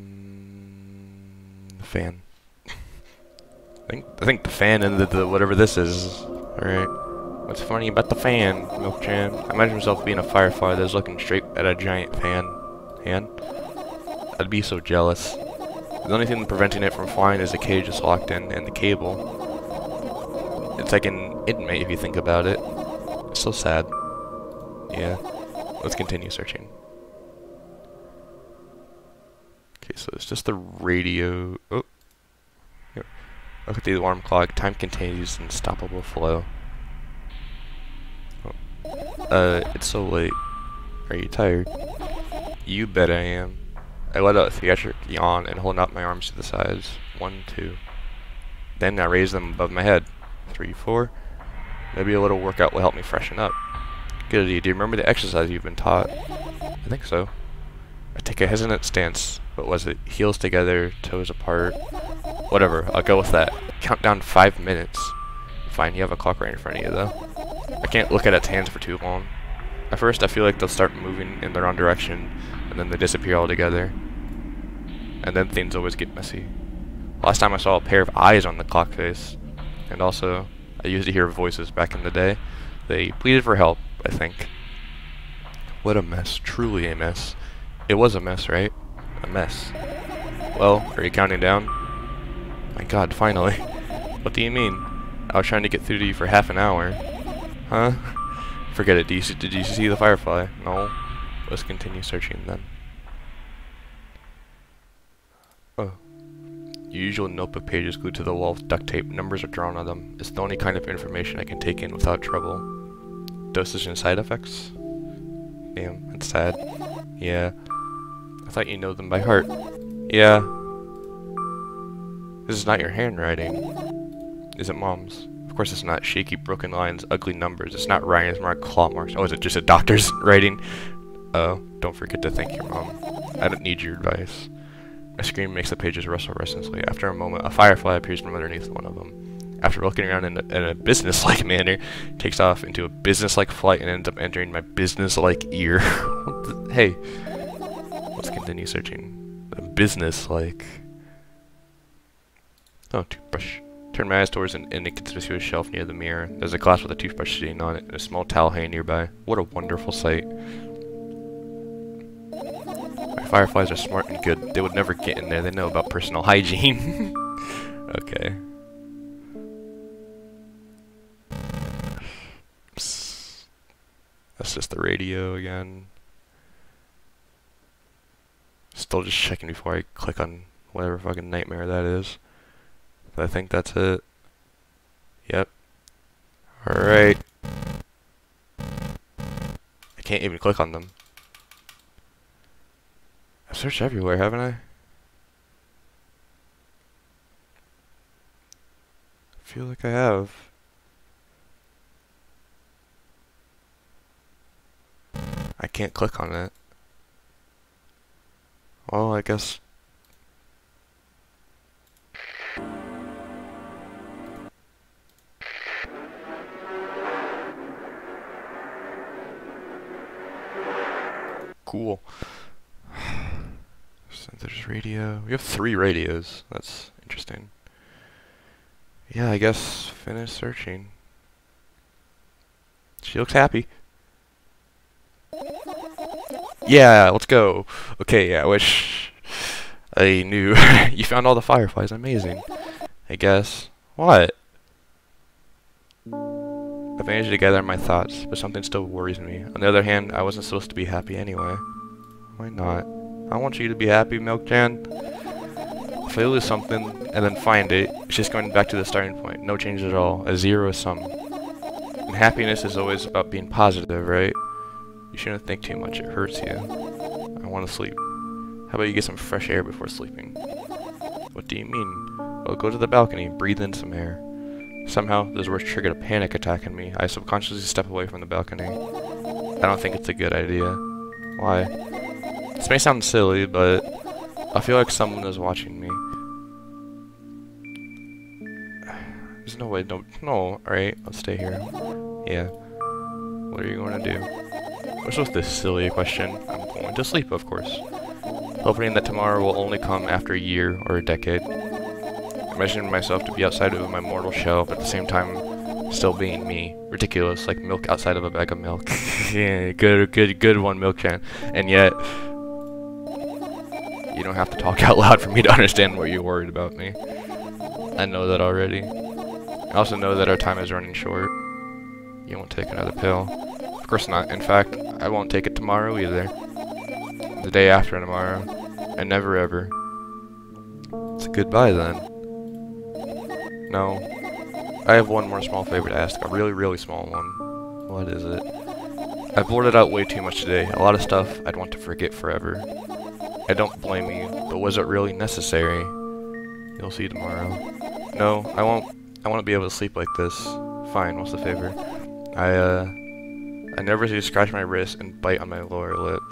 the fan. I think I think the fan and the, the whatever this is. All right. What's funny about the fan, Milk-chan? I imagine myself being a firefly that's looking straight at a giant fan. Hand? I'd be so jealous. The only thing preventing it from flying is the cage is locked in and the cable. It's like an inmate if you think about it. It's so sad. Yeah. Let's continue searching. Okay, so it's just the radio. Oh. Look at the alarm clock. Time continues in unstoppable flow. Oh. Uh, it's so late. Are you tired? You bet I am. I let out a theatric yawn and hold out my arms to the sides. One, two. Then I raise them above my head. Three, four. Maybe a little workout will help me freshen up. Good idea. Do you remember the exercise you've been taught? I think so. I take a hesitant stance. What was it? Heels together, toes apart. Whatever, I'll go with that. Count down five minutes. Fine, you have a clock right in front of you, though. I can't look at its hands for too long. At first, I feel like they'll start moving in the wrong direction, and then they disappear altogether. And then things always get messy. Last time I saw a pair of eyes on the clock face. And also, I used to hear voices back in the day. They pleaded for help, I think. What a mess. Truly a mess. It was a mess, right? A mess. Well, are you counting down? My god, finally. [LAUGHS] What do you mean? I was trying to get through to you for half an hour. Huh? [LAUGHS] Forget it. Did you, did you see the firefly? No. Let's continue searching then. Oh. Usual notebook pages glued to the wall with duct tape. Numbers are drawn on them. It's the only kind of information I can take in without trouble. Dosage and side effects? Damn, that's sad. Yeah. I thought you know them by heart. Yeah. This is not your handwriting. Is it Mom's? Of course it's not shaky, broken lines, ugly numbers. It's not Ryan's mark, claw marks. Oh, is it just a doctor's [LAUGHS] writing? Oh, don't forget to thank your mom. I don't need your advice. My scream makes the pages rustle restlessly. After a moment, a firefly appears from underneath one of them. After looking around in a, in a business-like [LAUGHS] manner, takes off into a business-like flight and ends up entering my business-like ear. [LAUGHS] hey, let's continue searching. Business-like. Oh, toothbrush. Turn my eyes towards an inconspicuous shelf near the mirror. There's a glass with a toothbrush sitting on it and a small towel hanging nearby. What a wonderful sight. Fireflies are smart and good. They would never get in there. They know about personal [LAUGHS] hygiene. okay. That's just the radio again. Still just checking before I click on whatever fucking nightmare that is. But I think that's it. Yep. Alright. I can't even click on them. I've searched everywhere, haven't I? I feel like I have. I can't click on it. Well, I guess... Cool. There's radio. We have three radios. That's interesting. Yeah, I guess finish searching. She looks happy. Yeah, let's go. Okay, yeah, I wish I knew. [LAUGHS] you found all the fireflies. Amazing. I guess. What? I managed to gather my thoughts, but something still worries me. On the other hand, I wasn't supposed to be happy anyway. Why not? I want you to be happy, Milk-chan. If I lose something and then find it, it's just going back to the starting point. No change at all. A zero sum. And happiness is always about being positive, right? You shouldn't think too much. It hurts you. I want to sleep. How about you get some fresh air before sleeping? What do you mean? Well, go to the balcony, breathe in some air. Somehow, those words triggered a panic attack in me. I subconsciously step away from the balcony. I don't think it's a good idea. Why? This may sound silly, but I feel like someone is watching me. There's no way, no, no, alright, let's stay here. Yeah. What are you going to do? What's with this silly question? I'm going to sleep, of course. Hoping that tomorrow will only come after a year or a decade. Imagining myself to be outside of my mortal shell, but at the same time still being me. Ridiculous, like milk outside of a bag of milk. [LAUGHS] yeah, good, good, good one, Milk-chan. And yet, you don't have to talk [LAUGHS] out loud for me to understand what you're worried about me. I know that already. I also know that our time is running short. You won't take another pill. Of course not. In fact, I won't take it tomorrow either. The day after tomorrow. And never ever. It's a goodbye then. No. I have one more small favor to ask. A really, really small one. What is it? I've blurted out way too much today. A lot of stuff I'd want to forget forever. I don't blame you, but was it really necessary? You'll see tomorrow. No, I won't. I want to be able to sleep like this. Fine, what's the favor? I, uh... I nervously scratch my wrist and bite on my lower lip.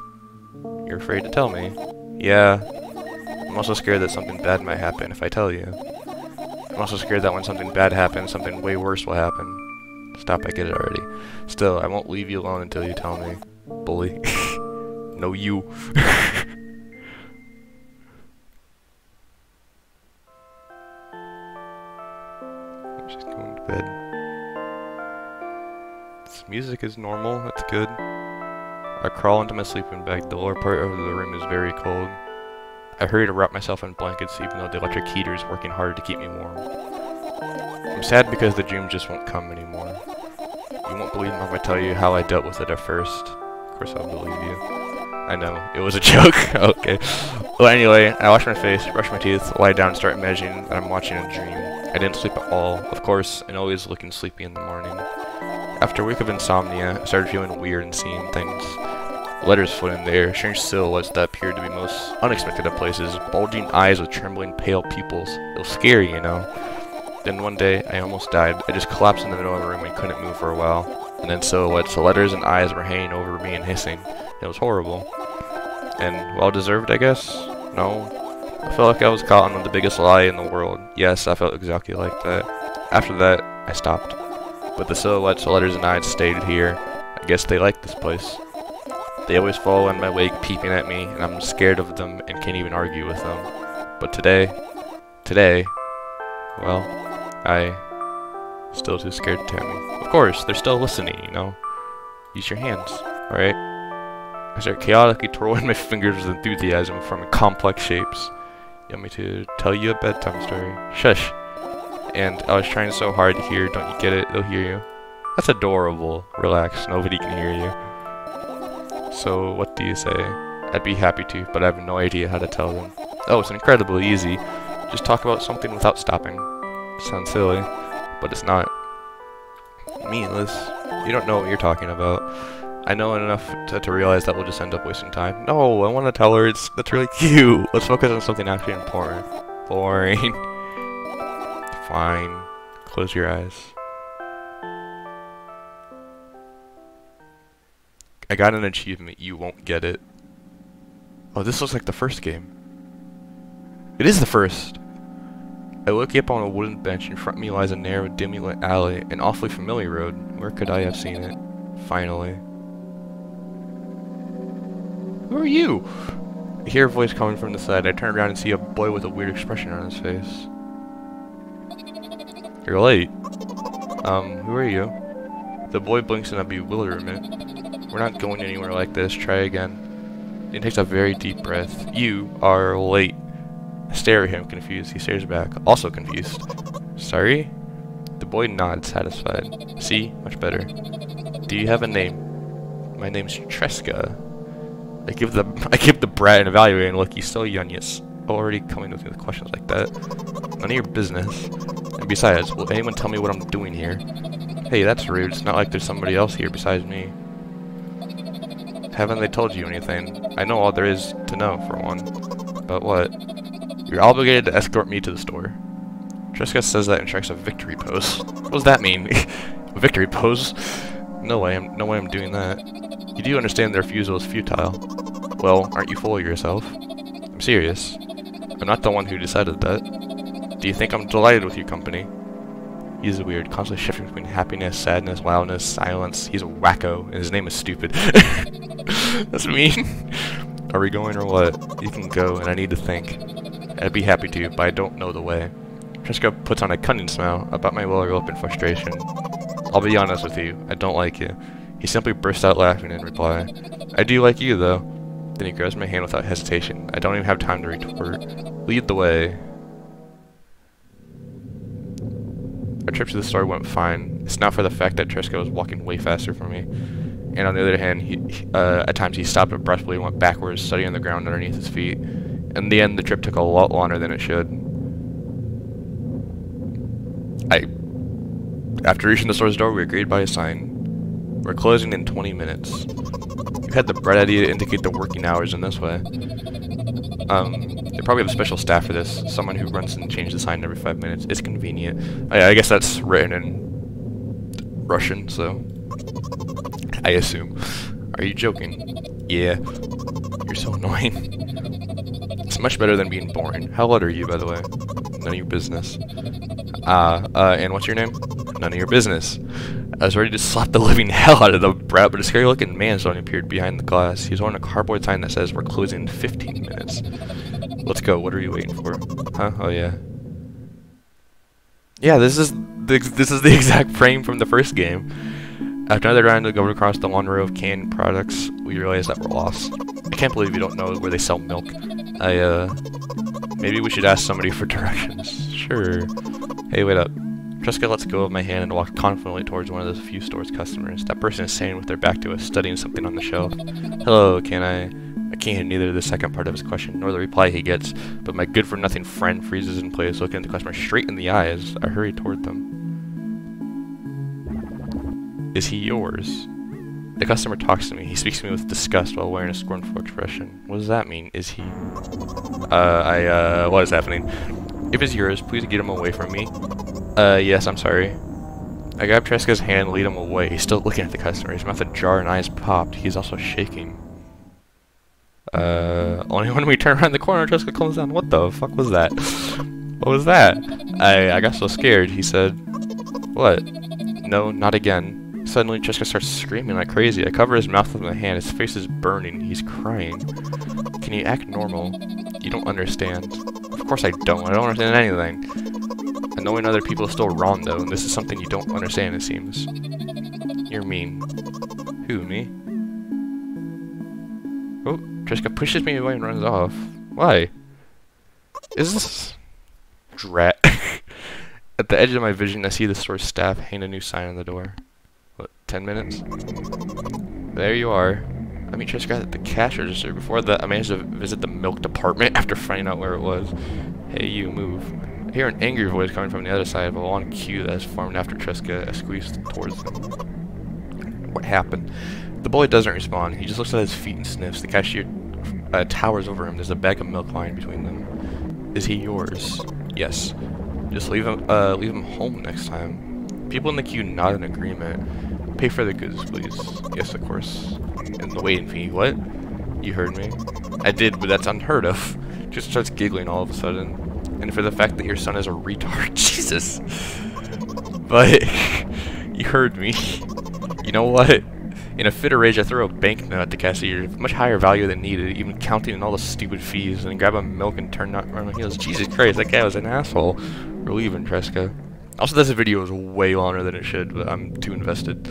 You're afraid to tell me? Yeah. I'm also scared that something bad might happen if I tell you. I'm also scared that when something bad happens, something way worse will happen. Stop, I get it already. Still, I won't leave you alone until you tell me. Bully. [LAUGHS] no, you. [LAUGHS] bed. This music is normal, that's good. I crawl into my sleeping bag. The lower part of the room is very cold. I hurry to wrap myself in blankets even though the electric heater is working hard to keep me warm. I'm sad because the dream just won't come anymore. You won't believe me if I tell you how I dealt with it at first. Of course I'll believe you. I know, it was a [LAUGHS] joke. okay. Well anyway, I wash my face, brush my teeth, lie down and start imagining that I'm watching a dream. I didn't sleep at all, of course, and always looking sleepy in the morning. After a week of insomnia, I started feeling weird and seeing things. Letters floating in the air, strange silhouettes that appeared to be most unexpected of places, bulging eyes with trembling, pale pupils. It was scary, you know. Then one day, I almost died. I just collapsed in the middle of the room and couldn't move for a while. And then silhouettes, the letters and eyes were hanging over me and hissing. It was horrible. And well-deserved, I guess? No. I felt like I was caught on the biggest lie in the world. Yes, I felt exactly like that. After that, I stopped. But the silhouettes, letters, and eyes stayed here. I guess they like this place. They always follow in my wake, peeping at me, and I'm scared of them and can't even argue with them. But today, today, well, I still too scared to tell me. Of course, they're still listening, you know. Use your hands, alright? I start chaotically twirling [LAUGHS] my fingers with enthusiasm, forming complex shapes. You want me to tell you a bedtime story? Shush. And I was trying so hard to hear, don't you get it? They'll hear you. That's adorable. Relax, nobody can hear you. So, what do you say? I'd be happy to, but I have no idea how to tell them. Oh, it's incredibly easy. Just talk about something without stopping. Sounds silly, but it's not. Meaningless. You don't know what you're talking about. I know enough to, to realize that we'll just end up wasting time. No, I want to tell her it's that's really cute. Let's focus on something actually important. Boring. [LAUGHS] Fine. Close your eyes. I got an achievement. You won't get it. Oh, this looks like the first game. It is the first. I look up on a wooden bench. In front of me lies a narrow, dimly lit alley, an awfully familiar road. Where could I have seen it? Finally. Who are you? I hear a voice coming from the side. I turn around and see a boy with a weird expression on his face. You're late. Um, who are you? The boy blinks in a bewilderment. We're not going anywhere like this. Try again. He takes a very deep breath. You are late. I stare at him, confused. He stares back, also confused. Sorry? The boy nods, satisfied. See? Much better. Do you have a name? My name's Tresca. I give the [LAUGHS] I give the brat an evaluating look. He's so young yet already coming with me with questions like that. None of your business. And besides, will anyone tell me what I'm doing here? Hey, that's rude. It's not like there's somebody else here besides me. Haven't they told you anything? I know all there is to know, for one. But what? You're obligated to escort me to the store. Tresca says that and strikes a victory pose. What does that mean? [LAUGHS] victory pose? No way, I'm, no way I'm doing that. You do understand the refusal is futile. Well, aren't you full of yourself? I'm serious. I'm not the one who decided that. Do you think I'm delighted with your company? He's a weird, constantly shifting between happiness, sadness, wildness, silence. He's a wacko, and his name is stupid. [LAUGHS] That's mean. [LAUGHS] Are we going or what? You can go, and I need to think. I'd be happy to, but I don't know the way. Tresca puts on a cunning smile about my in frustration. I'll be honest with you, I don't like you. He simply burst out laughing in reply. I do like you, though. Then he grabs my hand without hesitation. I don't even have time to retort. Lead the way. Our trip to the store went fine. It's not for the fact that Tresca was walking way faster for me. And on the other hand, he, uh, at times he stopped abruptly and went backwards, studying the ground underneath his feet. In the end, the trip took a lot longer than it should. I... After reaching the store's door, we agreed by a sign. We're closing in 20 minutes. You had the bright idea to indicate the working hours in this way. Um, they probably have a special staff for this. Someone who runs and changes the sign every five minutes. It's convenient. I, I guess that's written in Russian, so... I assume. Are you joking? Yeah. You're so annoying. it's much better than being boring. How old are you, by the way? None of your business. Ah, uh, uh, and what's your name? None of your business. I was ready to slap the [LAUGHS] living hell out of the brat, but a scary looking man suddenly appeared behind the glass. He's wearing a cardboard sign that says, we're closing in 15 minutes. Let's go, what are you waiting for? Huh? Oh yeah. Yeah, this is the, this is the [LAUGHS] exact frame from the first game. After another round to go across the long row of canned products, we realized that we're lost. I can't believe you don't know where they sell milk. I, uh... Maybe we should ask somebody for [LAUGHS] directions. Sure. Hey, wait up. Tresca lets go of my hand and walks confidently towards one of the few store's customers. That person is standing with their back to us, studying something on the shelf. Hello, can I... I can't hear neither the second part of his question nor the reply he gets, but my good-for-nothing friend freezes in place, looking at the customer straight in the eyes. I hurry toward them. Is he yours? The customer talks to me. He speaks to me with disgust while wearing a scornful expression. What does that mean? Is he... Uh, I, uh, what is happening? If it's yours, please get him away from me. Uh, yes, I'm sorry. I grab Tresca's hand and lead him away. He's still looking at the customer. His mouth ajar and eyes popped. He's also shaking. Uh, only when we turn around the corner, Tresca comes down. What the fuck was that? what was that? I, I got so scared. He said, What? No, not again. Suddenly, Tresca starts screaming like crazy. I cover his mouth with my hand. His face is burning. He's crying. Can you act normal? You don't understand. Of course I don't. I don't understand anything. Annoying other people is still wrong, though, and this is something you don't understand, it seems. You're mean. Who, me? Oh, Tresca pushes me away and runs off. Why? Is this... Drat. [LAUGHS] At the edge of my vision, I see the store's staff hang a new sign on the door. What, 10 minutes? There you are. I meet Tresca at the cash register. Before that, I managed to visit the milk department [LAUGHS] after finding out where it was. Hey, you, move. I hear an angry voice coming from the other side of a long queue that has formed after Tresca squeezed towards them. What happened? The boy doesn't respond. He just looks at his feet and sniffs. The cashier uh, towers over him. There's a bag of milk lying between them. Is he yours? Yes. Just leave him, uh, leave him home next time. People in the queue nod in agreement. Pay for the goods, please. Yes, of course. in the waiting fee. What? You heard me. I did, but that's unheard of. [LAUGHS] Just starts giggling all of a sudden. And for the fact that your son is a retard. [LAUGHS] Jesus. But [LAUGHS] you heard me. You know what? In a fit of rage, I throw a banknote at the cashier, much higher value than needed, even counting in all the stupid fees, and grab a milk and turn not around my heels. Jesus Christ, that guy was an asshole. We're leaving, Tresca. Also, this video is way longer than it should, but I'm too invested.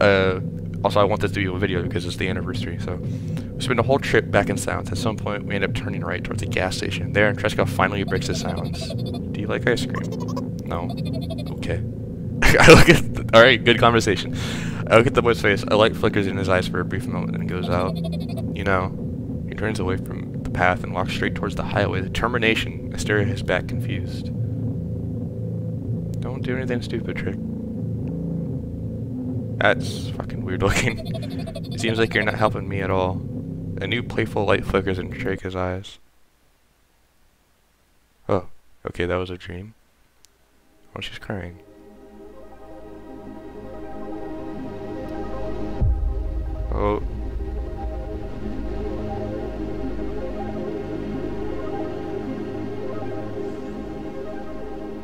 Uh, also, I want this to be a video because it's the anniversary, so... We spend the whole trip back in silence. At some point, we end up turning right towards a gas station. There, Tresca finally breaks the silence. Do you like ice cream? No. Okay. [LAUGHS] I look at... Alright, good conversation. I look at the boy's face. A light flickers in his eyes for a brief moment and goes out. You know, he turns away from the path and walks straight towards the highway. Determination. I stare at his back, confused. Don't do anything stupid, Trick. That's fucking weird looking. it [LAUGHS] seems like you're not helping me at all. A new playful light flickers in Tresca's eyes. Oh, okay, that was a dream. Oh, she's crying. Oh.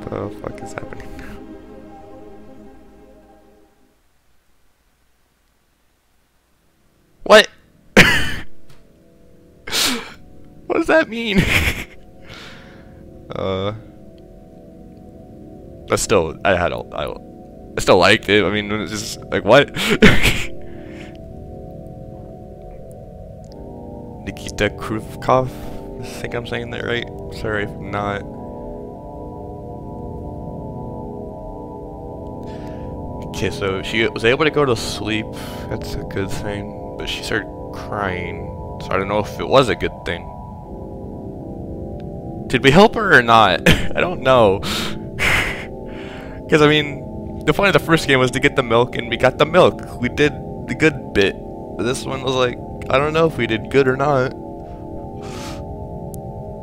The fuck is happening? Does that mean? [LAUGHS] uh. I still, I had, I still liked it. I mean, it's just like what? [LAUGHS] Nikita Kryukov. I think I'm saying that right. Sorry if not. Okay, so she was able to go to sleep. That's a good thing. But she started crying. So I don't know if it was a good thing. Did we help her or not? [LAUGHS] I don't know. Because, I mean, the point of the first game was to get the milk, and we got the milk. We did the good bit. But this one was like, I don't know if we did good or not.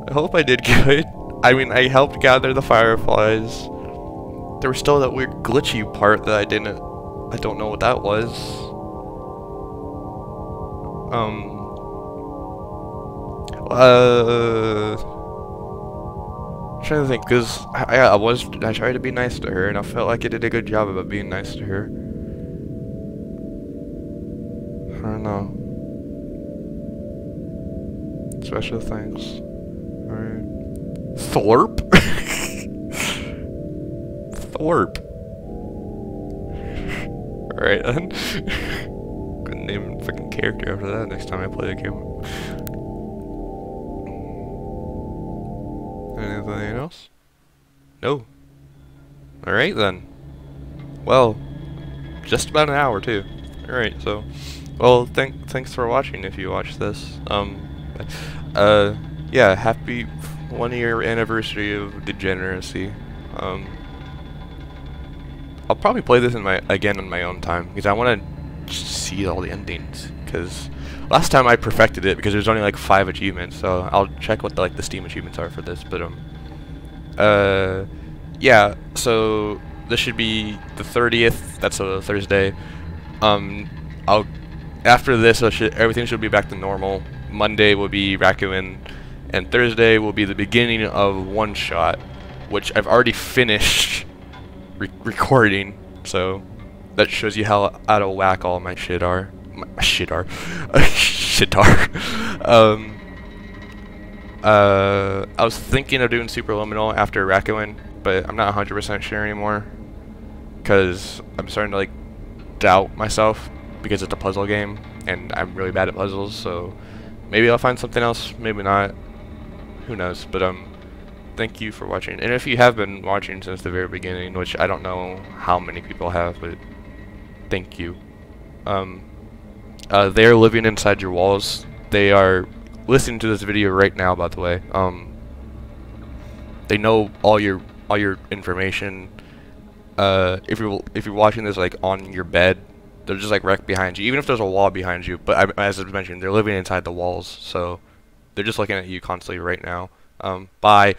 I hope I did [LAUGHS] good. I mean, I helped gather the fireflies. There was still that weird glitchy part that I didn't... I don't know what that was. Um... Uh... I'm trying to think, because I, I was... I tried to be nice to her, and I felt like I did a good job of being nice to her. I don't know. Special thanks. Alright. Thorpe? [LAUGHS] Thorpe. Alright then. [LAUGHS] Couldn't name fucking character after that next time I play the game. Anything else? No. Alright then. Well, just about an hour too. Alright, so well thank thanks for watching if you watched this. Um uh, yeah, happy one year anniversary of Degeneracy. Um, I'll probably play this in my again on my own time because I want to see all the endings. Because last time I perfected it because there's only like five achievements, so I'll check what the, like the Steam achievements are for this. But um, uh, yeah. So this should be the 30th. That's a Thursday. Um, I'll after this, should, everything should be back to normal. Monday will be Raccoon, and Thursday will be the beginning of OneShot, which I've already finished [LAUGHS] re recording, so that shows you how out of whack all my shit are. My shit are. [LAUGHS] shit are. [LAUGHS] um, uh, I was thinking of doing Superliminal after Raccoon, but I'm not 100% sure anymore, because I'm starting to, like, doubt myself, because it's a puzzle game, and I'm really bad at puzzles, so Maybe I'll find something else, maybe not. Who knows, but um, thank you for watching. And if you have been watching since the very beginning, which I don't know how many people have, but thank you. Um, uh, they're living inside your walls. They are listening to this video right now, by the way. Um, they know all your all your information. Uh, if you're if you're watching this like on your bed, they're just like right behind you, even if there's a wall behind you. But I, as I mentioned, they're living inside the walls, so they're just looking at you constantly right now. Um, bye.